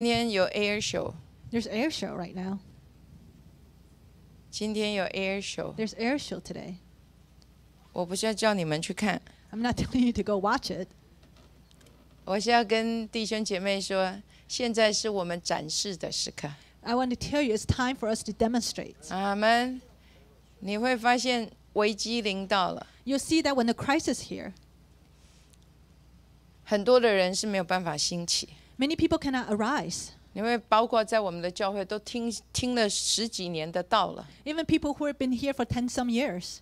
今天有 air show， There's air show right now. 今天有 air show， There's air show today. 我不是要叫你们去看， I'm not telling you to go watch it. 我是要跟弟兄姐妹说，现在是我们展示的时刻。 I want to tell you it's time for us to demonstrate. 阿门。你会发现危机临到了， You'll see that when the crisis here, 很多的人是没有办法兴起。 many people cannot arise. 你会包括在我们的教会都听听了十几年的道了， Even people who have been here for 10 some years.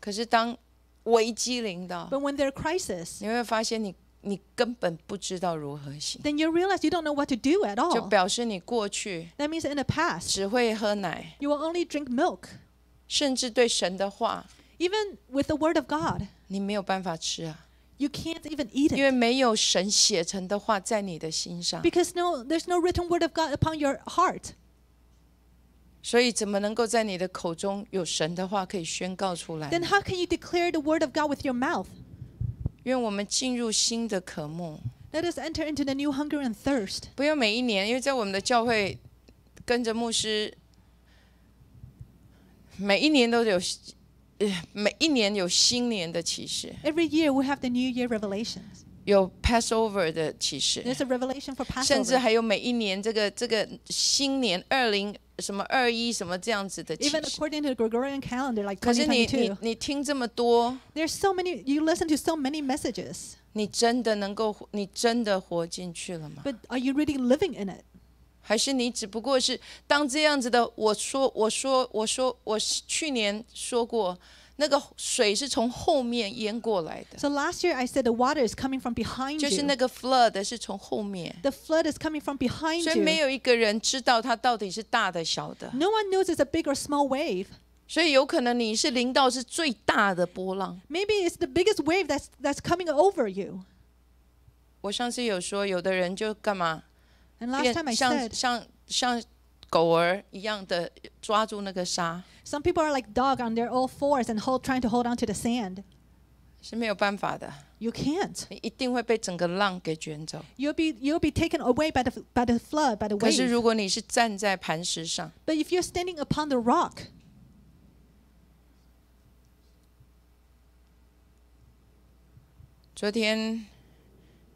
可是当危机临到， But when there are crisis, 你会发现你你根本不知道如何行， then you realize you don't know what to do at 就 all. 表示你过去 That means in the past, 只会喝奶， you will only drink milk. 甚至对神的话 Even with the word of God, 你没有办法吃啊， you can't even eat 因为 it. 没有神写成的话在你的心上， Because no, there's no written word of God upon your heart. 所以怎么能够在你的口中有神的话可以宣告出来 Then 呢？ how can you declare the word of God with your mouth? 愿我们进入新的渴慕， Let us enter into the new hunger and thirst. 不要每一年，因为在我们的教会跟着牧师，每一年都有，呃， 每一年有新年的启示， Every year we have the New Year revelations. 有 Passover 的启示， There's a revelation for 甚至 Passover. 还有每一年这个这个新年二零什么二一什么这样子的启 Even 示。 according to the Gregorian calendar, like 可是你你 2022, 你听这么多， there's so many. You listen to so many messages, 你真的能够，你真的活进去了吗？ but are you really living in it? 还是你只不过是当这样子的？我说，我说，我说，我去年说过，那个水是从后面淹过来的，So last year I said the water is coming from behind 就是.那个 flood 是从后面，The flood is coming from behind 所以没有一个人知道它到底是大的小的，No one knows it's a big or small wave. 所以有可能你是淋到是最大的波浪。Maybe it's the biggest wave that's that's coming over you. 我上次有说，有的人就干嘛 And last time I 像 said 像像狗儿一样的抓住那个沙， some people are like dog on their all fours and hold trying to hold on to the sand. 是没有办法的， You can't. 你一定会被整个浪给卷走。 You'll be you'll be taken away by the by the flood by the 可是 wave. 如果你是站在磐石上， But if you're standing upon the rock, 昨天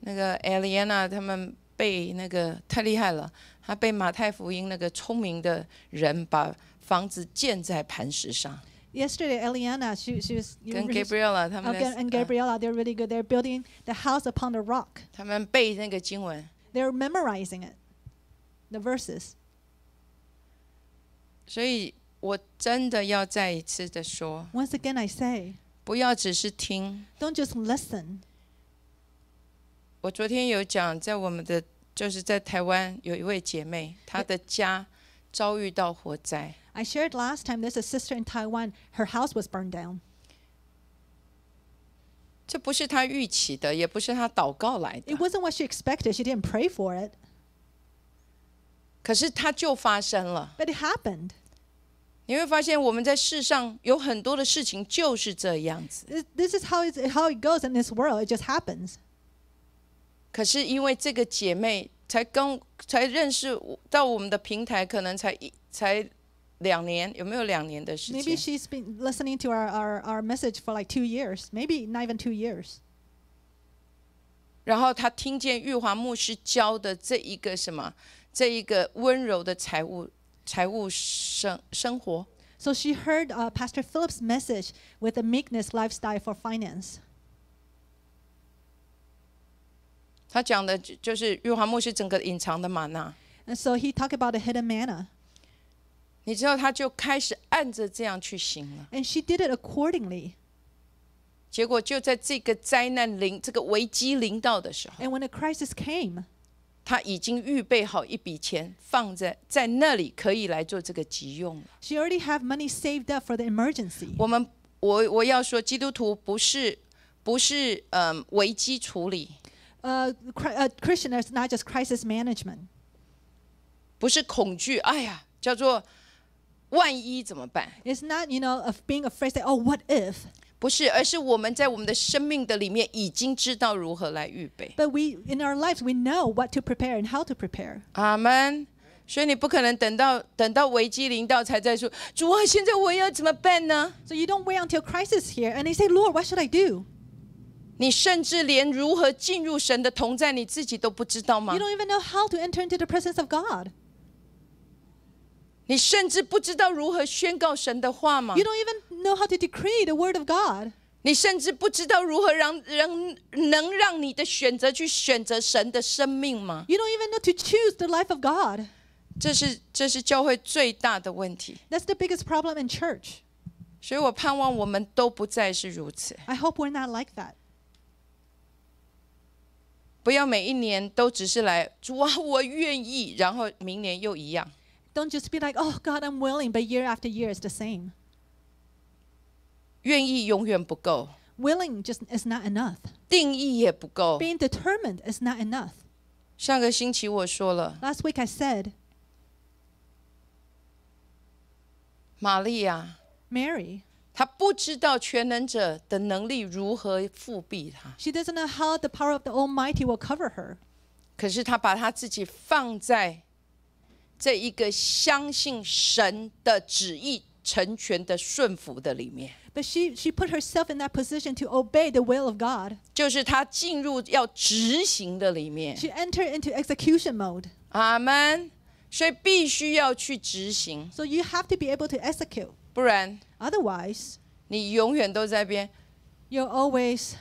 那个 Eliana 他们 被那个太厉害了，他被马太福音那个聪明的人把房子建在磐石上，yesterday Eliana, she she was Gabriela 他们呃 Gabriella, they're really good. They're building the house upon the rock. 他们背那个经文，They're memorizing it, the verses. 所以我真的要再一次的说，Once again, I say, 不要只是听。don't just listen. 我昨天有讲，在我们的就是在台湾有一位姐妹，她的家遭遇到火灾， I shared last time there's a sister in Taiwan, her house was burned down. 这不是她预期的，也不是她祷告来的 It，wasn't what she expected. She didn't pray for it, 可是它就发生了。 but it happened. 你会发现，我们在世上有很多的事情就是这样子。 This- This is how, it's, how it goes in this world. It just happens. 可是因为这个姐妹才跟才认识我到我们的平台，可能才一才两年，有没有两年的时间 Maybe？she's been listening to our, our, our message for like two years, maybe not even two years. 然后她听见玉华牧师教的这一个什么，这一个温柔的财务财务生生活，So she heard uh, Pastor Phillips' message with the meekness lifestyle for finance. 她讲的就就是玉华牧师整个隐藏的玛纳。And so he talked about the hidden manna. 你知道，他就开始按着这样去行了。And she did it accordingly. 结果就在这个灾难临、这个危机临到的时候，And when the crisis came, 他已经预备好一笔钱放在在那里，可以来做这个急用了。she already have money saved up for the emergency. 我们，我我要说，基督徒不是不是嗯危机处理，Uh, cri- uh, Christian is not just crisis management. 不是恐惧，哎呀，叫做万一怎么办？ It's not, you know, of being afraid, say, oh, what if? 不是，而是我们在我们的生命的里面已经知道如何来预备。 But we, in our lives, we know what to prepare and how to prepare. 阿门。所以你不可能等到等到危机临到才在说主啊，现在我要怎么办呢？ So you don't wait until crisis here and they say, Lord, what should I do? 你甚至连如何进入神的同在，你自己都不知道吗 You？don't even know how to enter into the presence of God. 你甚至不知道如何宣告神的话吗 You？don't even know how to decree the word of God. 你甚至不知道如何让让能让你的选择去选择神的生命吗？ You don't even know to choose the life of God. 这是这是教会最大的问题。 That's the biggest problem in church. 所以我盼望我们都不再是如此， I hope we're not like that. 不要每一年都只是来主啊，我愿意，然后明年又一样。 Don't just be like, oh, God, I'm willing, but year after year is the same. 愿意永远不够， Willing just is not enough. 定义也不够。 Being determined is not enough. 上个星期我说了， Last week I said, 玛利亚 Mary, 她不知道全能者的能力如何复辟她， she doesn't know how the power of the Almighty will cover her. 可是她把她自己放在这一个相信神的旨意成全的顺服的里面， But she, she put herself in that position to obey the will of God. 就是她进入要执行的里面。 She entered into execution mode. 阿门。所以必须要去执行， So you have to be able to execute. 不然 Otherwise, 你永远都在边。 you're always,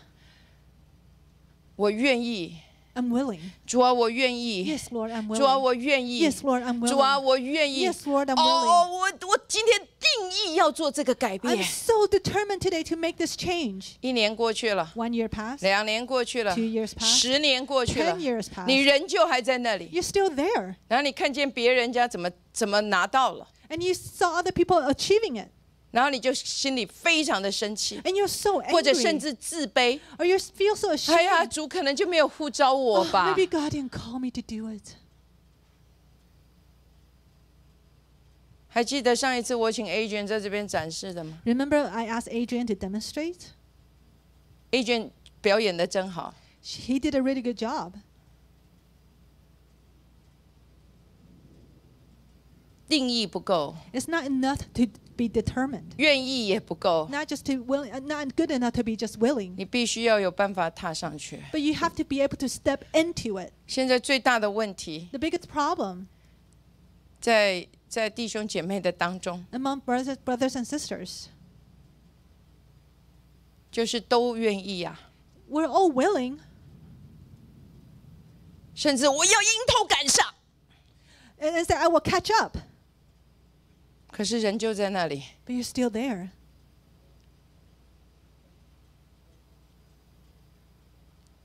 我愿意， I'm willing. 主啊，我愿意。 Yes, Lord, I'm 主啊， willing. 我愿意。 Yes, Lord, I'm 主啊， willing. 我愿意。 Yes, Lord, I'm 哦，我我今天定义要做这个改变 I'm。so determined today to make this change. 一年过去了， One year passed, 两年过去了 two，years passed, 十年过去了 ten，years passed. 你仍旧还在那里。 You're still there. 然后你看见别人家怎么怎么拿到了， And you saw other people achieving it. 然后你就心里非常的生气， And you're so 或者甚 angry. 至自卑。 Or you feel so 哎呀， ashamed. 主可能就没有呼召我 Oh, 吧？ maybe God didn't call me to do it. 还记得上一次我请 Adrian 在这边展示的吗 Remember, I asked Adrian to demonstrate? ？Adrian 表演的真好， He did a really good job. 定义不够， It's not enough to be determined. 愿意也不够， Not just to will, uh, not good enough to be just willing. 你必须要有办法踏上去。 But you have to be able to step into it. 现在最大的问题 The biggest problem 在在弟兄姐妹的当中， among brothers, brothers and sisters, 就是都愿意啊， we're all willing, 甚至我要迎头赶上， and, and say, "I will catch up," 可是人就在那里。but you're still there.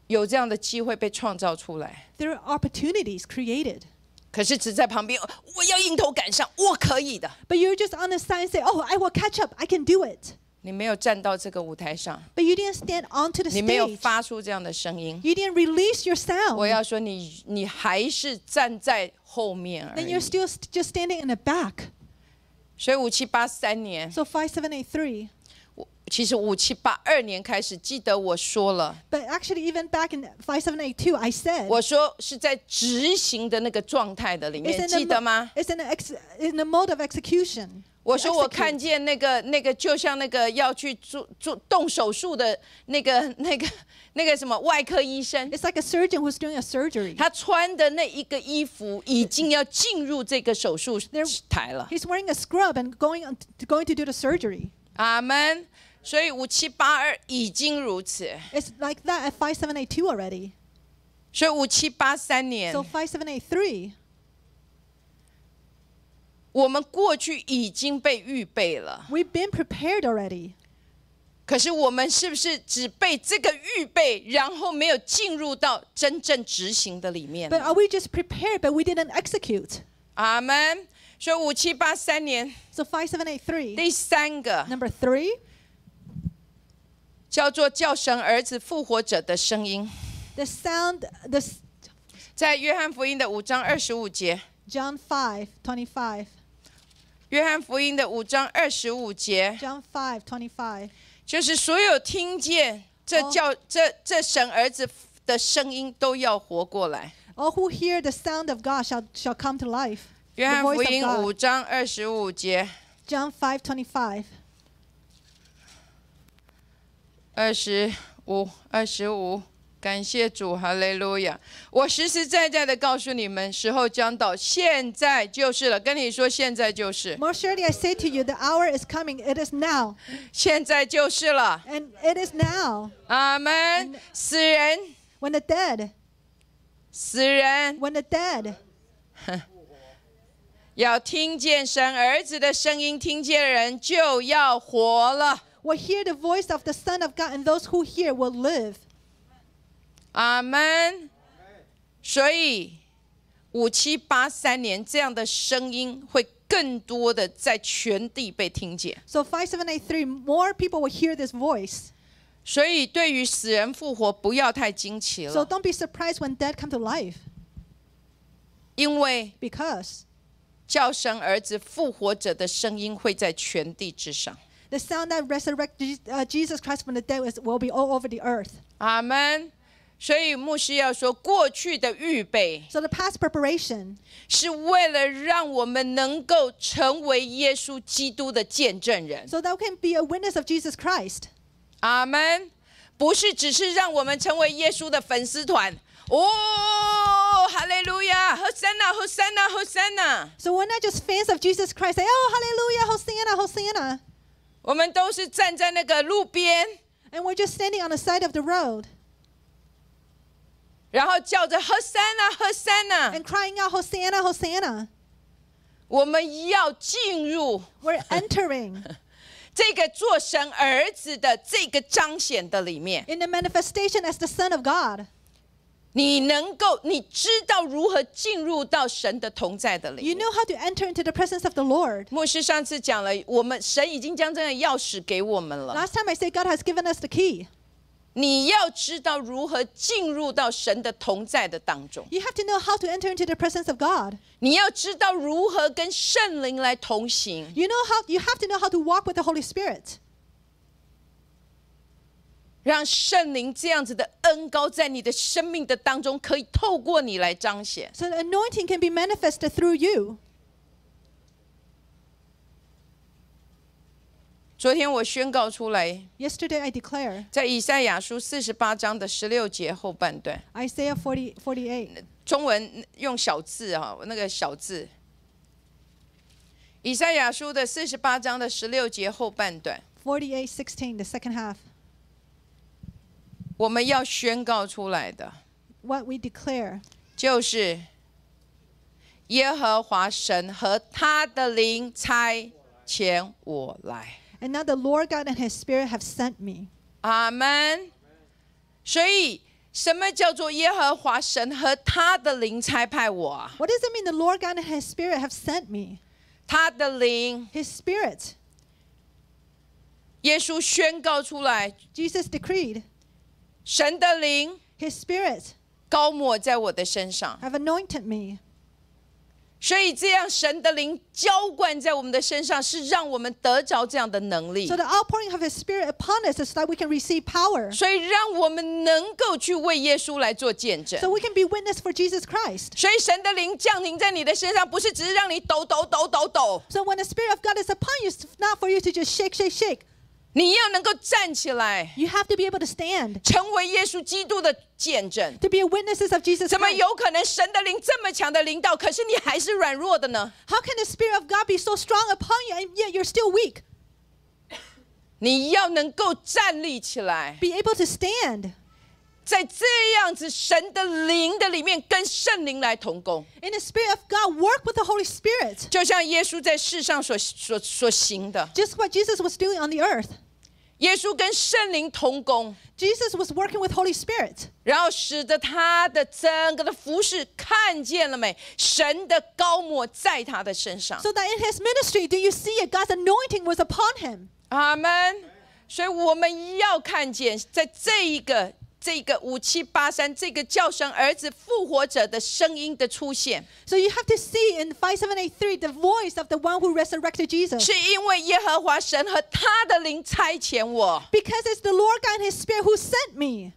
有这样的机会被创造出来，There are opportunities created, 可是只在旁边，我要迎头赶上，我可以的。but you're just on the side and say, "Oh, I will catch up. I can do it." 你没有站到这个舞台上，But you didn't stand onto the 你没有 stage. 你没有发出这样的声音。You didn't release your sound. 我要说你，你还是站在后面而已 Then you're。still just standing in the back. 所以五七八三年，So five, seven, eight, three. 我其实五七八二年开始，记得我说了，But actually, even back in five, seven, eight, two, I said 我说是在执行的那个状态的里面，记得吗？it's in the ex- in the mode of execution. 我说我看见那个那个，就像那个要去做做动手术的那个那个那个什么外科医生，It's like a surgeon who's doing a surgery. 他穿的那一个衣服已经要进入这个手术台了。He's wearing a scrub and going going to do the surgery. 阿门。所以五七八二已经如此，It's like that at five, seven, eight, two already. 所以五七八三年 So，five, seven, eight, three. 我们过去已经被预备了。 We've been prepared already. 可是我们是不是只被这个预备，然后没有进入到真正执行的里面 But 呢？ are we just prepared, but we didn't execute? 阿门。所以五七八三年 So five, seven, eight, three. 第三个 Number three, 叫做叫神儿子复活者的声音， the sound, the s- 在约翰福音的五章二十五节。 John 5, 25. 约翰福音的五章二十五节，John five twenty five，就是所有听见这哦叫、这这神儿子的声音都要活过来。All who hear the sound of God shall, shall come to life. 约翰福音五章二十五节，John five twenty five，二十五，二十五。感谢主，哈利路亚！我实实在在的告诉你们，时候将到，现在就是了。跟你说，现在就是， More surely I say to you, the hour is coming. It is now. 现在就是了。 And it is now. 阿门。死人， When the dead, 死人 when the dead 要听见神儿子的声音，听见的人就要活了。 will hear the voice of the Son of God, and those who hear will live. 阿门。所以五七八三年这样的声音会更多的在全地被听见。So five seven eight three more people will hear this voice. 所以对于死人复活不要太惊奇了。So don't be surprised when dead come to life. 因为 because 叫神儿子复活者的声音会在全地之上。The sound that resurrected uh, Jesus Christ from the dead will be all over the earth. 阿门。所以牧师要说，过去的预备，So the past preparation，是为了让我们能够成为耶稣基督的见证人，so that we can be a witness of Jesus Christ. 阿门。不是只是让我们成为耶稣的粉丝团。哦，哈利路亚，和散那，和散那，和散那，So we're not just fans of Jesus Christ, say, oh, hallelujah, Hosanna, Hosanna. 我们都是站在那个路边，And we're just standing on the side of the road. 然后叫着和山呐，和山呐。 and crying out, Hosanna, Hosanna. 我们要进入 We're entering 这个做神儿子的这个彰显的里面。 in the manifestation as the Son of God. 你能够，你知道如何进入到神的同在的里 You 面。 know how to enter into the presence of the Lord. 牧师上次讲了，我们神已经将这个钥匙给我们了。 Last time I said God has given us the key. 你要知道如何进入到神的同在的当中。You have to know how to enter into the presence of God. know how you have to know how to walk with the Holy Spirit. 让圣灵这样子的恩膏在你的生命的当中，可以透过你来彰显。So the anointing can be manifested through you. 昨天我宣告出来，Yesterday I declare 在以赛亚书四十八章的十六节后半段，Isaiah 40, 48. 中文用小字啊，那个小字。以赛亚书的四十八章的十六节后半段，Forty-eight sixteen, the second half. 我们要宣告出来的。What we declare 就是耶和华神和他的灵差遣我来。And now the Lord God and His Spirit have sent me. 阿门。所以，什么叫做耶和华神和他的灵差派我啊？ What does it mean the Lord God and His Spirit have sent me? 他的灵， His Spirit. 耶稣宣告出来， Jesus decreed, 神的灵 His Spirit 高抹在我的身上， have anointed me. 所以这样神的灵浇灌在我们的身上，是让我们得着这样的能力 So，the outpouring of His Spirit upon us is that we can receive power. 所以让我们能够去为耶稣来做见证 So。we can be witness for Jesus Christ. 所以神的灵降临在你的身上，不是只是让你抖抖抖抖抖，So when the Spirit of God is upon you, it's not for you to just shake, shake, shake. 你要能够站起来， You have to be able to stand, 成为耶稣基督的见证。 to be witnesses of Jesus 怎么 Christ. 有可能神的灵这么强的领导，可是你还是软弱的呢？ How can the Spirit of God be so strong upon you and yet you're still weak? 你要能够站立起来， Be able to stand. 在这样子神的灵的里面，跟圣灵来同工， In the Spirit of God, work with the Holy Spirit. 就像耶稣在世上所所所行的， Just what Jesus was doing on the earth. 耶稣跟圣灵同工，Jesus was working with Holy Spirit. 然后使得他的整个的服饰看见了没？神的高抹在他的身上。So that in his ministry, do you see it? God's anointing was upon him. 阿门。所以我们要看见，在这一个这个五七八三这个叫神儿子复活者的声音的出现，So you have to see in five seven eight three the voice of the one who resurrected Jesus. 是因为耶和华神和他的灵差遣我。Because it's the Lord God and His Spirit who sent me.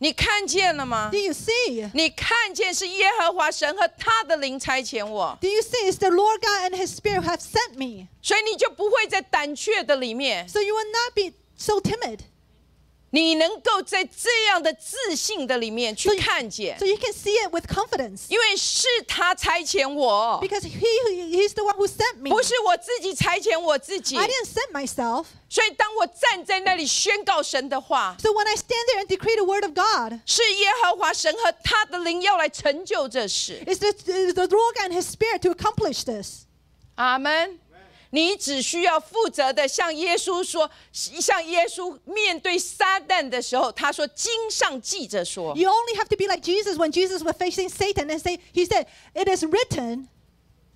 你看见了吗 Do you see? 你看见是耶和华神和他的灵差遣我，Do you see? It's the Lord God and His Spirit have sent me. 所以你就不会在胆怯的里面，So you will not be so timid. 你能够在这样的自信的里面去所以看见 So，you can see it with confidence. 因为是他差遣我， Because He He's the one who sent me. 不是我自己差遣我自己。 I didn't send myself. 所以当我站在那里宣告神的话， So when I stand there and decree the word of God, 是耶和华神和他的灵要来成就这事。 it's the, it's the Lord God and His Spirit to accomplish this. 阿门。 你只需要负责的向耶稣说，向耶稣面对撒旦的时候，他说：“经上记着说。You only have to be like Jesus when Jesus was facing Satan and say, He said, It is written. ”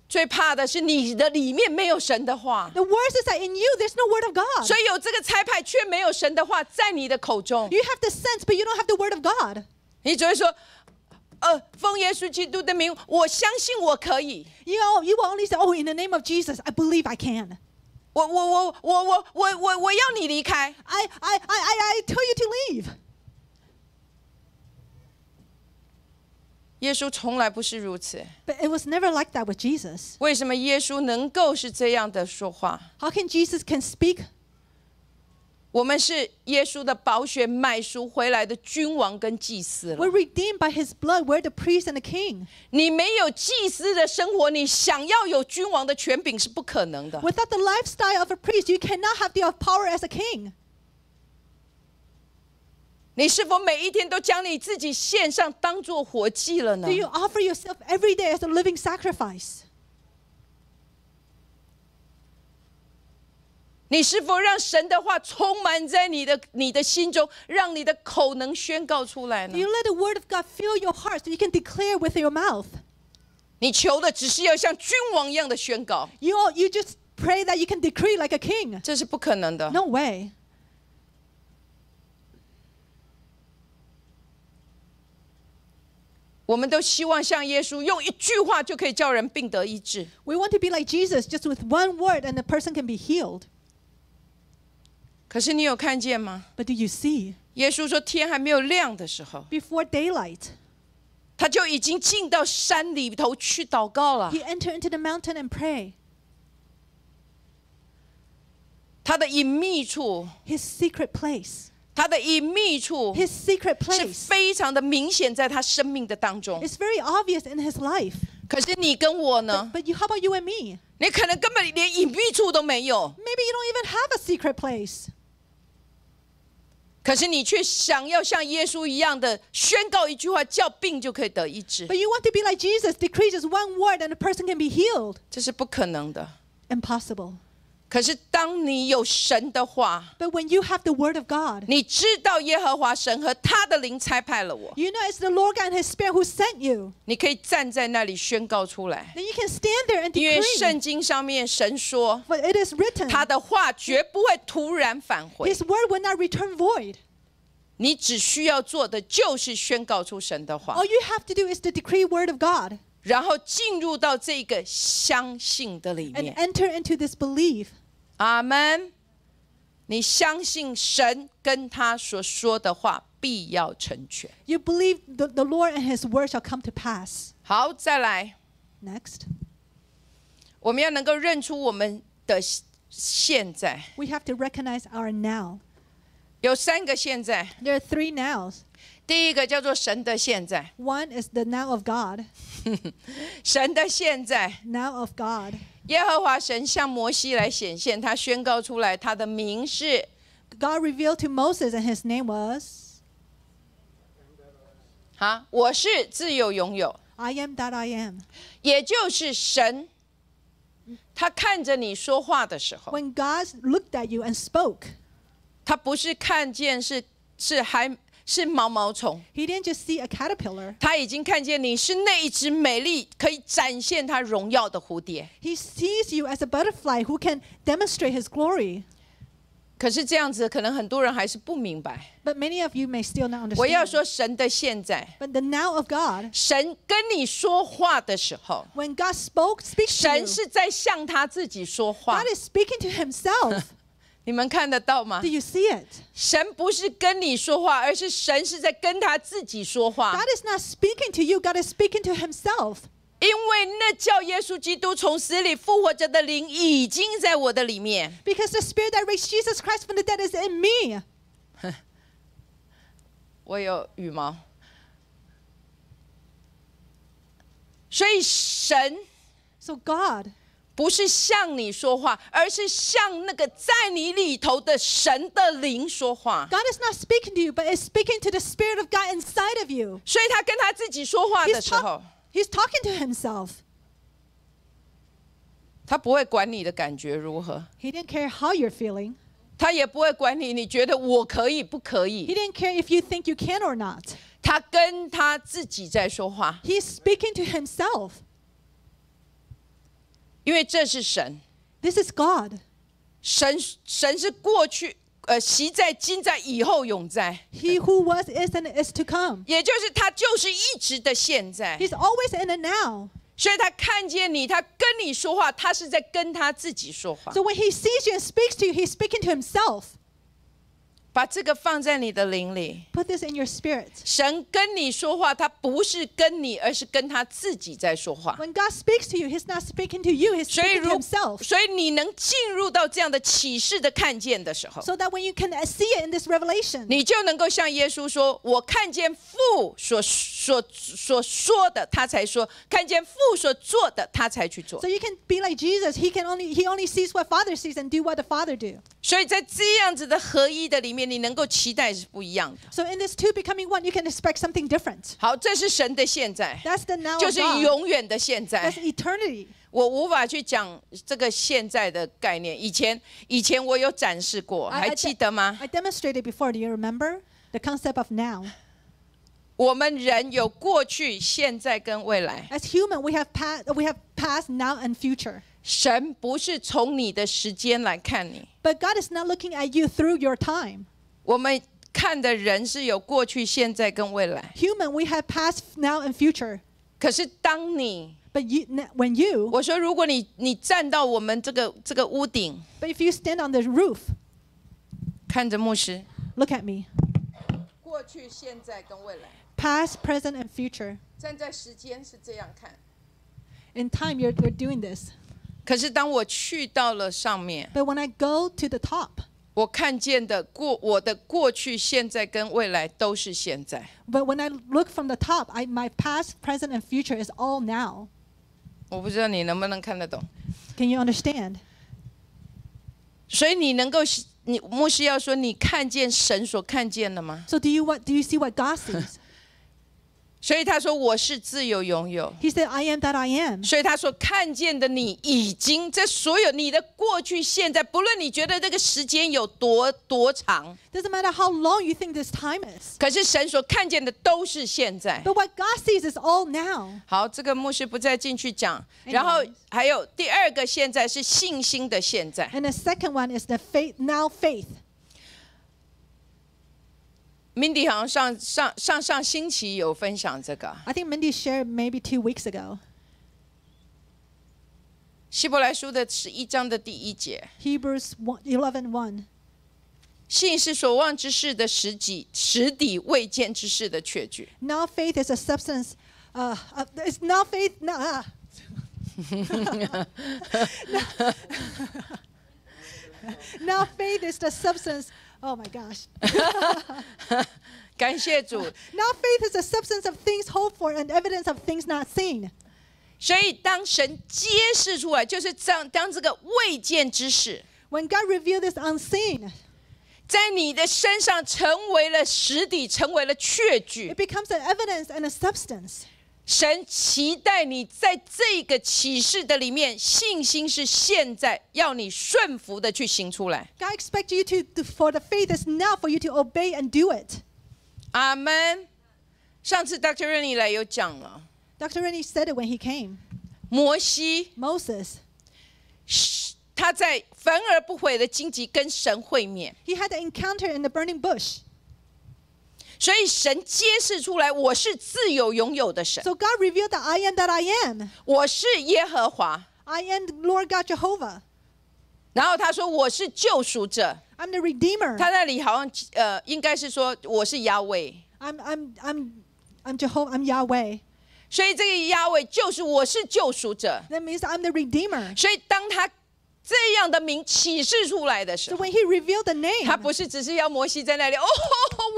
最怕的是你的里面没有神的话，The worst is that in you there's no word of God. 所以有这个差派却没有神的话在你的口中，You have the sense, but you don't have the word of God. 你只会说：“呃，奉耶稣基督的名，我相信我可以。 You know, you will only say, Oh, in the name of Jesus, I believe I can. 我我我我我我我我要你离开。 I I I I, I tell you to leave. 耶稣从来不是如此。 But it was never like that with Jesus. 为什么耶稣能够是这样的说话？ How can Jesus can speak? 我们是耶稣的宝血买赎回来的君王跟祭司了 We're。redeemed by his blood. We're the priest and the king. 你没有祭司的生活，你想要有君王的权柄是不可能的。 Without the lifestyle of a priest, you cannot have the power as a king. 你是否每一天都将你自己献上，当做活祭了呢 Do？you offer yourself every day as a living sacrifice? 你是否让神的话充满在你的你的心中，让你的口能宣告出来 Do 呢 you？let the word of God fill your heart so you can declare with your mouth? 你求的只是要像君王一样的宣告， You you just pray that you can decree like a king. 这是不可能的。 No way. 我们都希望像耶稣，用一句话就可以叫人病得医治。 We want to be like Jesus, just with one word and the person can be healed. 可是你有看见吗？ But do you see? 耶稣说，天还没有亮的时候， Before daylight, 他就已经进到山里头去祷告了。 he entered into the mountain and pray. 他的隐秘处， His secret place. 他的隐秘处 His secret 是 place. 非常的明显，在他生命的当中。 It's very obvious in his life. 可是你跟我呢 But,？but you, how about you and me? 你可能根本连隐秘处都没有， Maybe you don't even have a secret place. 可是你却想要像耶稣一样的宣告一句话，叫病就可以得医治， But you want to be like Jesus, decree just one word and a person can be healed. 这是不可能的。 Impossible. 可是当你有神的话， But when you have the word of God, 你知道耶和华神和他的灵差派了我， you know it's the Lord God and His Spirit who sent you. 你可以站在那里宣告出来， Then you can stand there and 因为 decree. 圣经上面神说， For it is written, 他的话绝不会突然返回 His，word will not return void. 你只需要做的就是宣告出神的话 All，you have to do is to decree word of God 然后进入到这个相信的里 and 面。 enter into this belief. 阿门。你相信神跟他所说的话必要成全。 You believe the, the Lord and His word shall come to pass. 好，再来， Next, 我们要能够认出我们的现在， we have to recognize our now. 有三个现在。 There are three nows. 第一个叫做神的现在， One is the now of God. 神的现在， Now of God. 耶和华神向摩西来显现，他宣告出来，他的名是 God revealed to Moses, and His name was 啊，我是自由拥有，I am that I am. 也就是神。他看着你说话的时候，When God looked at you and spoke, 他不是看见是是还是毛毛虫， He didn't just see a caterpillar. 他已经看见你是那一只美丽可以展现他荣耀的蝴蝶。 He sees you as a butterfly who can demonstrate His glory. 可是这样子，可能很多人还是不明白。 But many of you may still not 我要 understand. 说，神的现在， But the now of God, 神跟你说话的时候， when God spoke, speaks to 神 you, 是在向他自己说话 God。is speaking to Himself. 你们看得到吗 Do？you see it? 神不是跟你说话，而是神是在跟他自己说话。God is not speaking to you, God is speaking to Himself. 因为那叫耶稣基督从死里复活着的灵已经在我的里面。Because the Spirit that raised Jesus Christ from the dead is in me. 我有羽毛，所以神 So God 不是向你说话，而是向那个在你里头的神的灵说话。 God is not speaking to you, but is speaking to the Spirit of God inside of you. 所以他跟他自己说话的 He's, 时候 talk-，he's talking to himself. 他不会管你的感觉如何， He didn't care how you're feeling. 他也不会管你，你觉得我可以不可 He 以？ didn't care if you think you can or not. 他跟他自己在说话， He's speaking to himself. 因为这是神，This is God. 神神是过去，呃，习在、今在、以后永在，He who was, is, and is to come. 也就是他就是一直的现在。He's always in the now. 所以他看见你，他跟你说话，他是在跟他自己说话。So when he sees you and speaks to you, he's speaking to himself. 把这个放在你的灵里。Put this in your spirit. 神跟你说话，他不是跟你，而是跟他自己在说话。When God speaks to you, he's not speaking to you, He's speaking to himself. 所以你能进入到这样的启示的看见的时候，So that when you can see it in this revelation, 你就能够向耶稣说：“我看见父所所所说的，他才说；看见父所做的，他才去做。so you can be like Jesus. He can only he only sees what Father sees and do what the Father do. 所以在这样子的合一的里面，你能够期待是不一样的。So in this two becoming one, you can expect something different. 好，这是神的现在，That's the now 就是永远的现在 That's。eternity. 我无法去讲这个现在的概念。以前以前我有展示过还记得吗？I demonstrated before. Do you remember the concept of now? 我们人有过去、现在跟未来。As human, we have past, we have past, now, and future. 神不是从你的时间来看你，But God is not looking at you through your time. 我们看的人是有过去、现在跟未来。 Human, we have past, now, and future. 可是当你 But you, n- when you, 我说，如果你你站到我们这个这个屋顶， but if you stand on the roof, 看着牧师， look at me. 过去、现在跟未来， Past, present, and future. 站在时间是这样看。 In time, you're, you're doing this. 可是当我去到了上面， But when I go to the top, 我看见的过我的过去、现在跟未来都是现在。 but when I look from the top, I, my past, present, and future is all now. 我不知道你能不能看得懂。 Can you understand? 所以你能够，你牧师要说，你看见神所看见的吗？ So do you what? Do you see what God sees? 所以他说我是自由拥有。He said, "I am that I am." 所以他说看见的你已经这所有你的过去、现在，不论你觉得这个时间有多多长，Doesn't matter how long you think this time is. 可是神所看见的都是现在。But what God sees is all now. 好，这个牧师不再进去讲。然后还有第二个现在是信心的现在。And the second one is the faith now faith. Mindy 好像上上上上星期有分享这个 I think Mindy shared maybe two weeks ago. 希伯来书的十一章的第一节，Hebrews one eleven one. 信是所望之事的实底，实底未见之事的确据。Now faith is a substance. Uh, uh, it's now faith. Now, ah. now faith is the substance. Oh my gosh. 感谢主。 Now faith is the substance of things hoped for and evidence of things not seen. 所以当神揭示出来，就是当当这个未见之事 When God revealed this unseen, 在你的身上成为了实底，成为了确据 it。becomes an evidence and a substance. 神期待你在这个启示的里面，信心是现在要你顺服的去行出来。God expects you to, to for the faith is now for you to obey and do it. 阿门。上次 Dr. Rennie 来有讲了，Dr. Rennie said it when he came. 摩西 Moses, 他在焚而不毁的荆棘跟神会面，He had an encounter in the burning bush. 所以神揭示出来，我是自由拥有的神，So God revealed that I am that I am. 我是耶和华。I am Lord God Jehovah. 然后他说我是救赎者，I'm the Redeemer. 他那里好像呃，应该是说我是亚伟，I'm I'm I'm I'm Jehovah. I'm Yahweh. 所以这个亚伟就是我是救赎者。That means I'm the Redeemer. 所以当他这样的名启示出来的时候，so、when he revealed the name, 他不是只是要摩西在那里哦，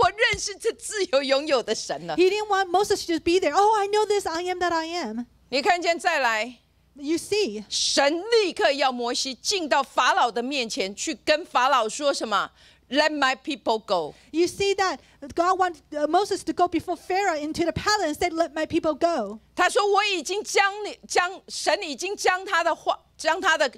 我认识这自有永有的神了。He didn't want Moses to be there. Oh, I know this. I am that I am. 你看见再来。You see，神立刻要摩西进到法老的面前去，跟法老说什么？Let my people go. You see that God wanted uh, Moses to go before Pharaoh into the palace and said, "Let my people go." 他说：“我已经将你将神已经将他的话将他的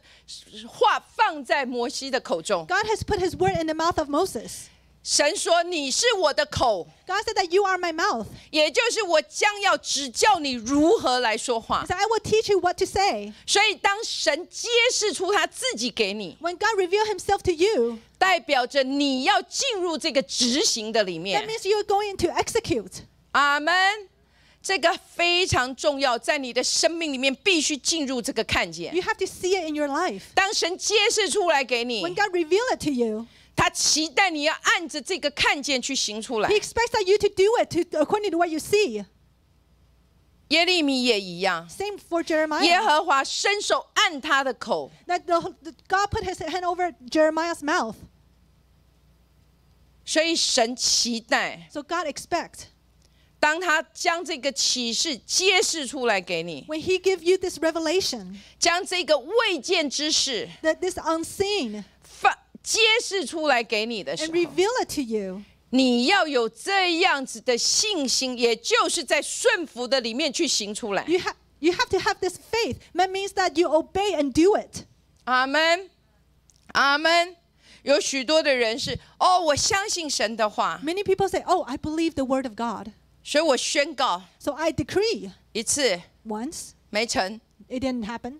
话放在摩西的口中。God has put His word in the mouth of Moses. 神说：你是我的口，God said that you are my mouth. 也就是我将要指教你如何来说话。said, I will teach you what to say. 所以，当神揭示出他自己给你，When God revealed Himself to you, 代表着你要进入这个执行的里面 that。means you're going to execute. 阿门。这个非常重要，在你的生命里面必须进入这个看见。 You have to see it in your life. 当神揭示出来给 When 你， God revealed it to you, 他期待你要按着这个看见去行出来 He。expects that you to do it to, according to what you see. 耶利米也一样， Same for Jeremiah. 耶和华伸手按他的口， That the, the- God put His hand over Jeremiah's mouth. 所以神期待， So God expects 当他将这个启示揭示出来给你， when He give you this revelation, 将这个未见之事 that this unseen, 发揭示出来给你的时 and 候， reveal it to you. 你要有这样子的信心，也就是在顺服的里面去行出来。 You have you have to have this faith. That means that you obey and do it. 阿门，阿门。有许多的人是哦，我相信神的话， Many people say, "Oh, I believe the word of God." 所以我宣告 So I decree 一次 once, 没成，it didn't happen.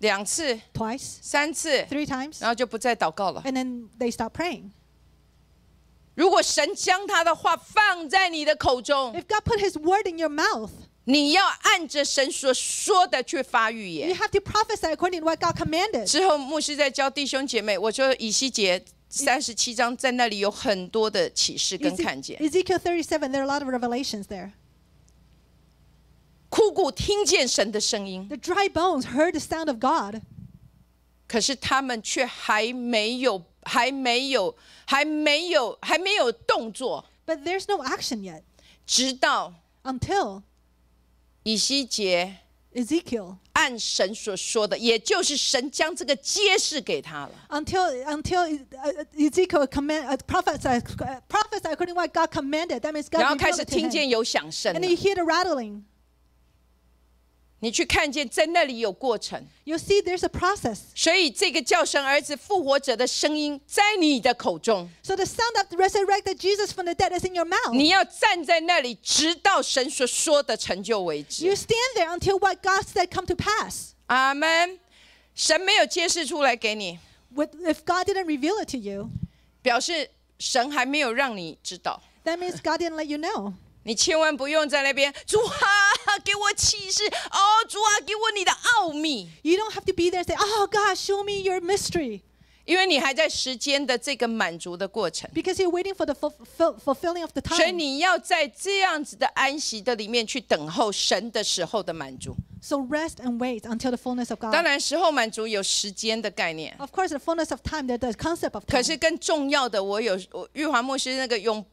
两次、Twice, 三次，three times, 然后就不再祷告了。and then they stop praying. 如果神将他的话放在你的口中，If God put His word in your mouth, 你要按着神所说的去发预 you 言。have to prophesy according to what God commanded. 之后，牧师在教弟兄姐妹，我说以西结三十七章在那里有很多的启示跟看见。Ezekiel 37, there are a lot of revelations there. 枯骨听见神的声音，The dry bones heard the sound of God, 可是他们却还没有，还没有，还没有，还没有动作，but there's no action yet 直到 until 以西结 Ezekiel, 按神所说的，也就是神将这个揭示给他了。until until uh, Ezekiel command uh, prophesy uh, prophesy according to what God commanded. That means 然后开始听见有响声 And 了 then you hear the rattling. 你去看见在那里有过程， You see, there's a process. 所以这个叫神儿子复活者的声音在你的口中， So the sound of the resurrected Jesus from the dead is in your mouth. 你要站在那里，直到神所说的成就为 You 止。 stand there until what God said come to pass. 阿门。神没有揭示出来给你， With, if God didn't reveal it to you, 表示神还没有让你知道。 that means God didn't let you know. 你千万不用在那边，主啊，给我启示哦，主啊，给我你的奥秘，You don't have to be there and say, "Oh God, show me your mystery," 因为你还在时间的这个满足的过程。because you're waiting for the fulfill, fulfilling of the time. 所以你要在这样子的安息的里面去等候神的时候的满足。So rest and wait until the fullness of God. 当然，时候满足有时间的概念，Of course, the fullness of time, the concept of 可 time. 可是更重要的，我有我玉华牧师那个永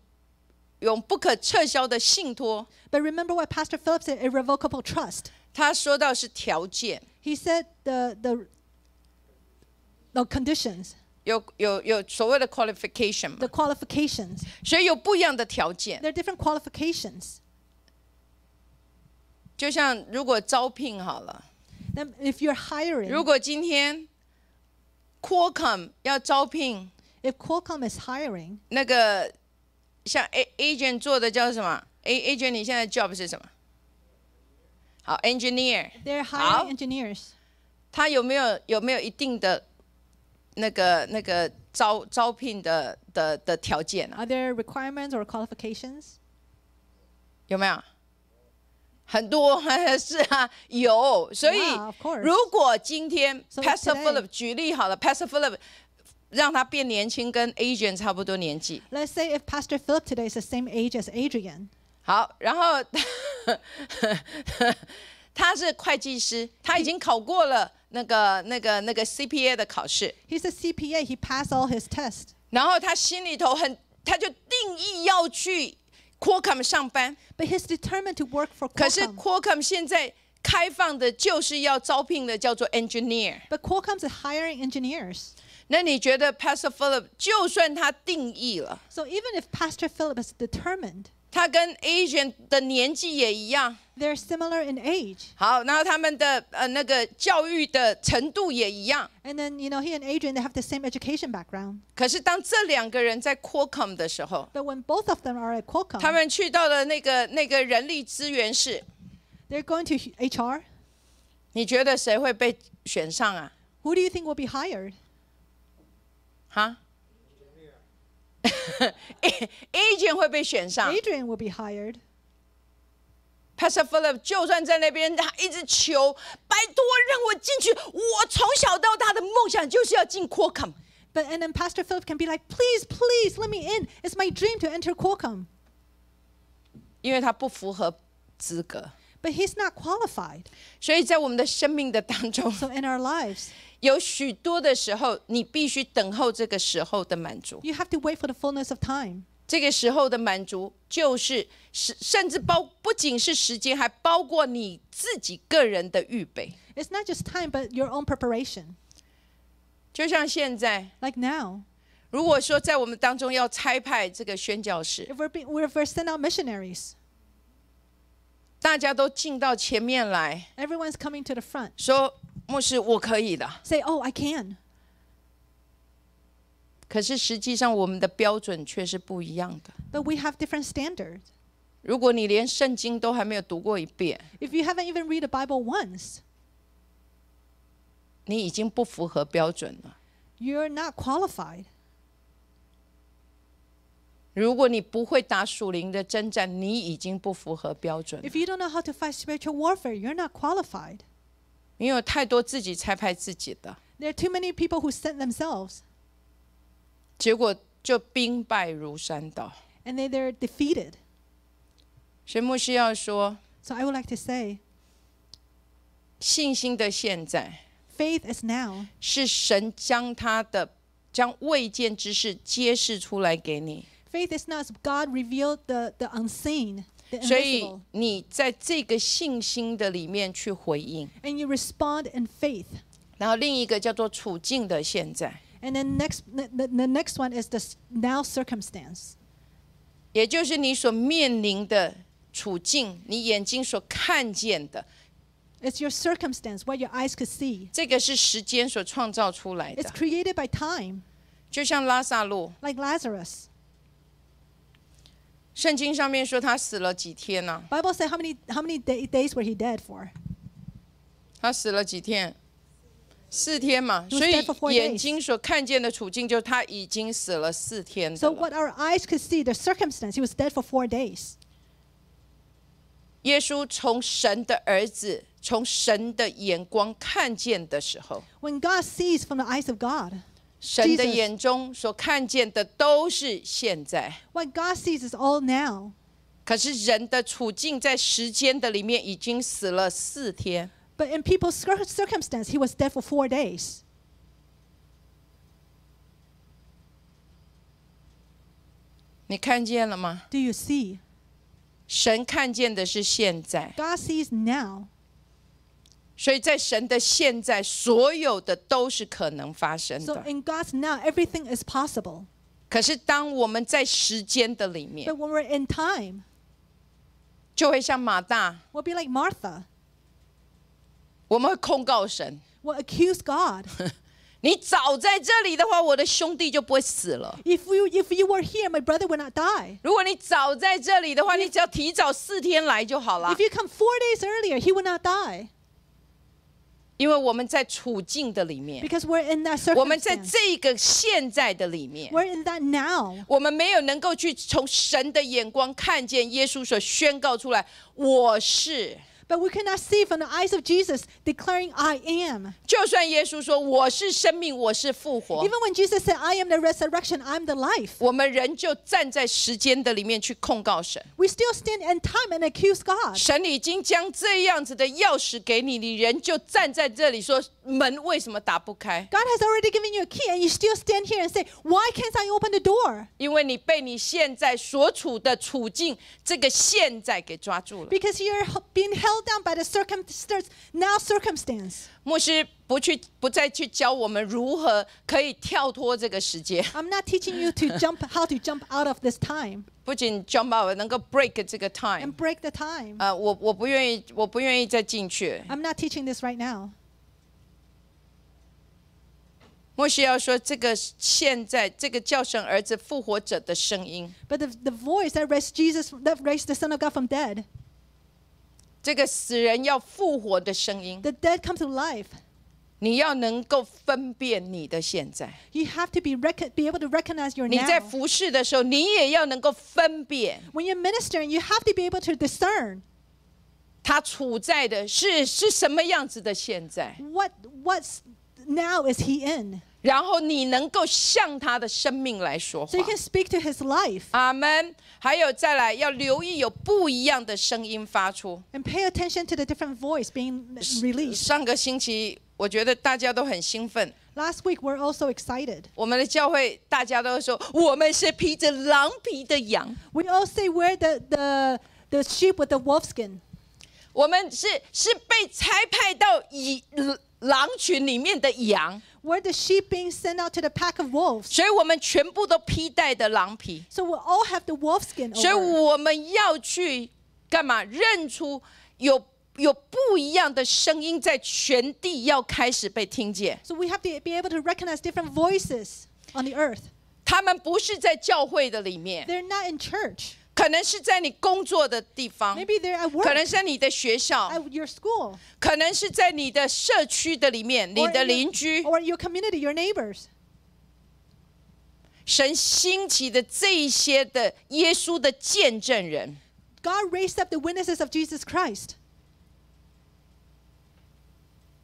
永不可撤销的信托， But remember what Pastor Philip said: irrevocable trust. 他说到是条件， He said the the the conditions, 有有有所谓的 qualification 嘛 the，qualifications. 所以有不一样的条件。 There are different qualifications. 就像如果招聘好了， Then if you're hiring, 如果今天 Qualcomm 要招聘 if Qualcomm is hiring, 那个 像 A agent 做的叫什么？A agent 你现在 job 是什么？好，engineer，they're 好 hiring engineers. 他有没有有没有一定的那个那个招招聘的的的条件啊？Are there requirements or qualifications? 有没有？很多是啊，有。所以如果今天 Pastor Philip 举例好了，Pastor Philip 让他变年轻，跟 Adrian 差不多年纪。Let's say if Pastor Philip today is the same age as Adrian. 好，然后他是会计师，他已经考过了那个那个那个 CPA 的考试，He's a CPA. He passed all his tests. 然后他心里头很，他就定义要去 Qualcomm 上班。But he's determined to work for 可是 Qualcomm. Qualcomm 现在开放的就是要招聘的叫做 engineer。But Qualcomm is hiring engineers. 那你觉得 Pastor Philip 就算他定义了，So even if Pastor Philip is determined，他跟 Adrian 的年纪也一样，They're similar in age。好，然后他们的呃那个教育的程度也一样。And then you know he and Adrian they have the same education background。可是当这两个人在 Qualcomm 的时候，But when both of them are at Qualcomm，他们去到了那个那个人力资源室，They're going to HR。你觉得谁会被选上啊？Who do you think will be hired? 哈？Agent 会被选上 Adrian will be hired.，Pastor Philip 就算在那边，他一直求，拜托让我进去。我从小到大的梦想就是要进 Qualcomm。But and then Pastor Philip can be like, please, please, let me in. It's my dream to enter Qualcomm. 因为他不符合资格。But he's not qualified. 所以在我们的生命的当中， So in our lives, 有许多的时候，你必须等候这个时候的满足。 you have to wait for the fullness of time. 这个时候的满足，就是是甚至包不仅是时间，还包括你自己个人的预备。 It's not just time, but your own preparation. 就像现在， Like now, 如果说在我们当中要差派这个宣教士， if we're, being, if we're send out missionaries, 大家都进到前面来 everyone's coming to the front. 说：“牧师，我可以的。Say, oh, I can. ”可是实际上，我们的标准却是不一样的。But we have different standards. 如果你连圣经都还没有读过一遍，If you haven't even read the Bible once, 你已经不符合标准了。you're not qualified. 如果你不会打属灵的征战，你已经不符合标准。If you don't know how to fight spiritual warfare, you're not qualified. 因为有太多自己拆派自己的，There are too many people who sent themselves 结果就兵败如山倒。and they, they're defeated. 所以牧师要说，So I would like to say, 信心的现在 faith is now. 是神将他的将未见之事揭示出来给你，Faith is now as God revealed the, the unseen, the 所以 invisible. 你在这个信心的里面去回应。 And you respond in faith. 然后另一个叫做处境的现在， And then next, the, the the next one is the s- now circumstance. 也就是你所面临的处境，你眼睛所看见的， It's your circumstance, what your eyes could see. 这个是时间所创造出来 It's 的。 created by time, 就像拉萨路， like Lazarus. 圣经上面说他死了几天呢、Bible said how many how many day, days were he dead for? 他死了几天？四天嘛，He was 所 dead for four 以眼.睛所看见的处境，就是他已经死了四天的 So 了 what our eyes could see, the circumstance, he was dead for four days. 耶稣从神的儿子，从神的眼光看见的时候，When God sees from the eyes of God, 神的 Jesus 眼中所看见的都是现在。 what God sees is all now. 可是人的处境在时间的里面已经死了四天， But in people's cir- circumstance, he was dead for four days. 你看见了吗？ Do you see? 神看见的是现在， God sees now. 所以在神的现在，所有的都是可能发生 So 的。 in God's now, everything is possible. 可是当我们在时间的里 But 面， when we're in time, 就会像马大， we'll be like Martha. 我们会控告神： We'll accuse God. 你早在这里的话，我的兄弟就不会死了。 if, you, if you were here, my brother would not die. 如果你早在这里的话，你只要提早四天来就好了 If。you come four days earlier, he would not die. 因为我们在处境的里面，because we're in that 我们在.这个现在的里面，We're in that now. 我们没有能够去从神的眼光看见耶稣所宣告出来，我是。But we cannot see from the eyes of Jesus declaring, I am. 就算耶稣说我是生命，我是复活， Even when Jesus said, I am the resurrection, I'm the life, 我们人就站在时间的里面去控告神。 we still stand in time and accuse God. 神已经将这样子的钥匙给你，你人就站在这里说 门为什么打不开？ God has already given you a key, and you still stand here and say, Why can't I open the door? 因为你被你现在所处的处境这个现在给抓住了。 Because you're h- being held down by the circumstance, now circumstance. 牧师不去不再去教我们如何可以跳脱这个时间， I'm not teaching you to jump how to jump out of this time 不仅 jump out 能够 break 这个 time， and break the time. 呃，我我不愿意，我不愿意再进去。 I'm not teaching this right now. 莫西要说这个现在这个叫神儿子复活者的声音。But the, the voice that raised Jesus, that raised the Son of God from dead. 这个死人要复活的声音。The dead come to life. 你要能够分辨你的现在。You have to be rec be able to recognize your now. 你在服侍的时候，你也要能够分辨。When you're ministering, you have to be able to discern. 他处在的是是什么样子的现在？What what's now is he in. 然后你能够向他的生命来说 So you。can speak to his life 阿门。还有再来，要留意有不一样的声音发出。and pay attention to the different voice being released. 上个星期，我觉得大家都很兴奋。Last week we're also excited. 我们的教会大家都说，我们是披着狼皮的羊，We all say we're the the the sheep with the wolf skin. 我们是是被差派到以狼群里面的羊，We're the sheep being sent out to the pack of wolves. 所以我们全部都披戴的狼皮。So we all have the wolf skin 所以我们要去干嘛？认出有有不一样的声音在全地要开始被听见。So we have to be able to recognize different voices on the earth. 他们不是在教会的里面，They're not in church. 可能是在你工作的地方，Maybe they're at work, 可能是在你的学校，at your school, 可能是在你的社区的里面，你的邻居。or your community, your neighbors. 神兴起的这一些的耶稣的见证人，God raised up the witnesses of Jesus Christ.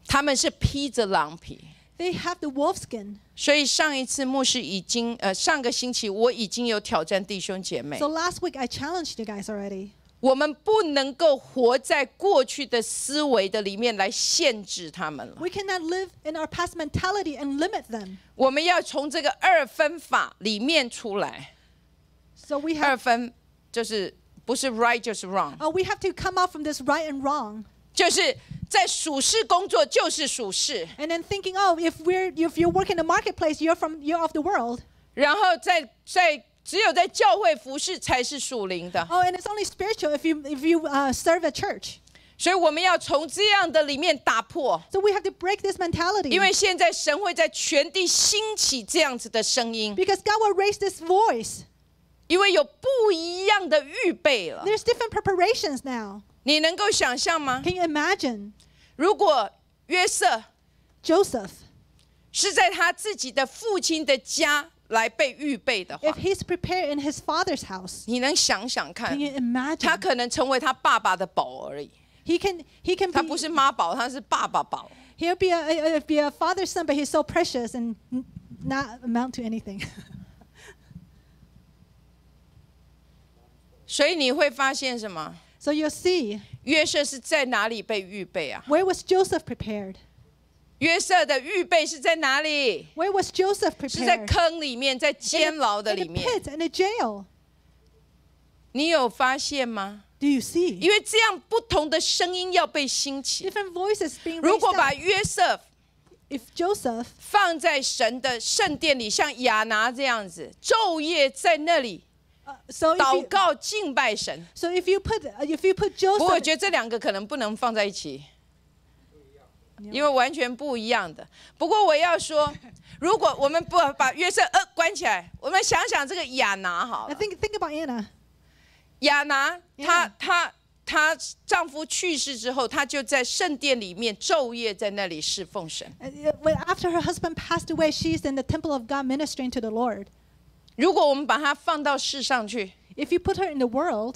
他们是披着狼皮。They have the wolf skin. 所以上一次牧师已经，呃，上个星期我已经有挑战弟兄姐妹， So last week I challenged you guys already. 我们不能够活在过去的思维的里面来限制他们了。 We cannot live in our past mentality and limit them. 我们要从这个二分法里面出来。 So we 二 have 分就是不是 right 就是 wrong， uh, we have to come out from this right and wrong. 就是 在属世工作就是属世， And then thinking, oh, if we're if you work in the marketplace, you're from you're of the world. 然后在在只有在教会服侍才是属灵的。 Oh, and it's only spiritual if you if you uh, serve a church. 所以我们要从这样的里面打破， So we have to break this mentality. 因为现在神会在全地兴起这样子的声音， because God will raise this voice. 因为有不一样的预备了。 There's different preparations now. 你能够想象吗？ Can you imagine 如果约瑟 Joseph? 是在他自己的父亲的家来被预备的话 If，he's prepared in his father's house, 你能想想看 can，you 他 imagine? 可能成为他爸爸的宝而已， He can he can 他 be 不是妈宝，他是爸爸宝。 he'll be a, a, a- be a father's son, but he's so precious and n- not amount to anything. 所以你会发现什么？ so you'll see 约瑟是在哪里被预备啊？where was Joseph prepared? 约瑟的预备是在哪里？Where was Joseph prepared? 是在坑里面，在监牢的 in 里面。pit, in the jail. 你有发现吗？Do you see? 因为这样不同的声音要被兴起。Different voices being raised 如果把约瑟 If Joseph 放在神的圣殿里，像亚拿这样子，昼夜在那里 uh, so 祷告敬拜神。so if you put uh, if you put 不过我 Joseph 我觉得这两个可能不能放在一起，因为完全不一样的。不过我要说，如果我们不把约瑟呃关起来，我们想想这个亚拿好 I。think think about Anna. 亚拿他 Yeah. 他她丈夫去世之后，她就在圣殿里面昼夜在那里侍奉神。Uh, when after her husband passed away, she's in the temple of God ministering to the Lord. 如果我们把她放到世上去，If you put her in the world,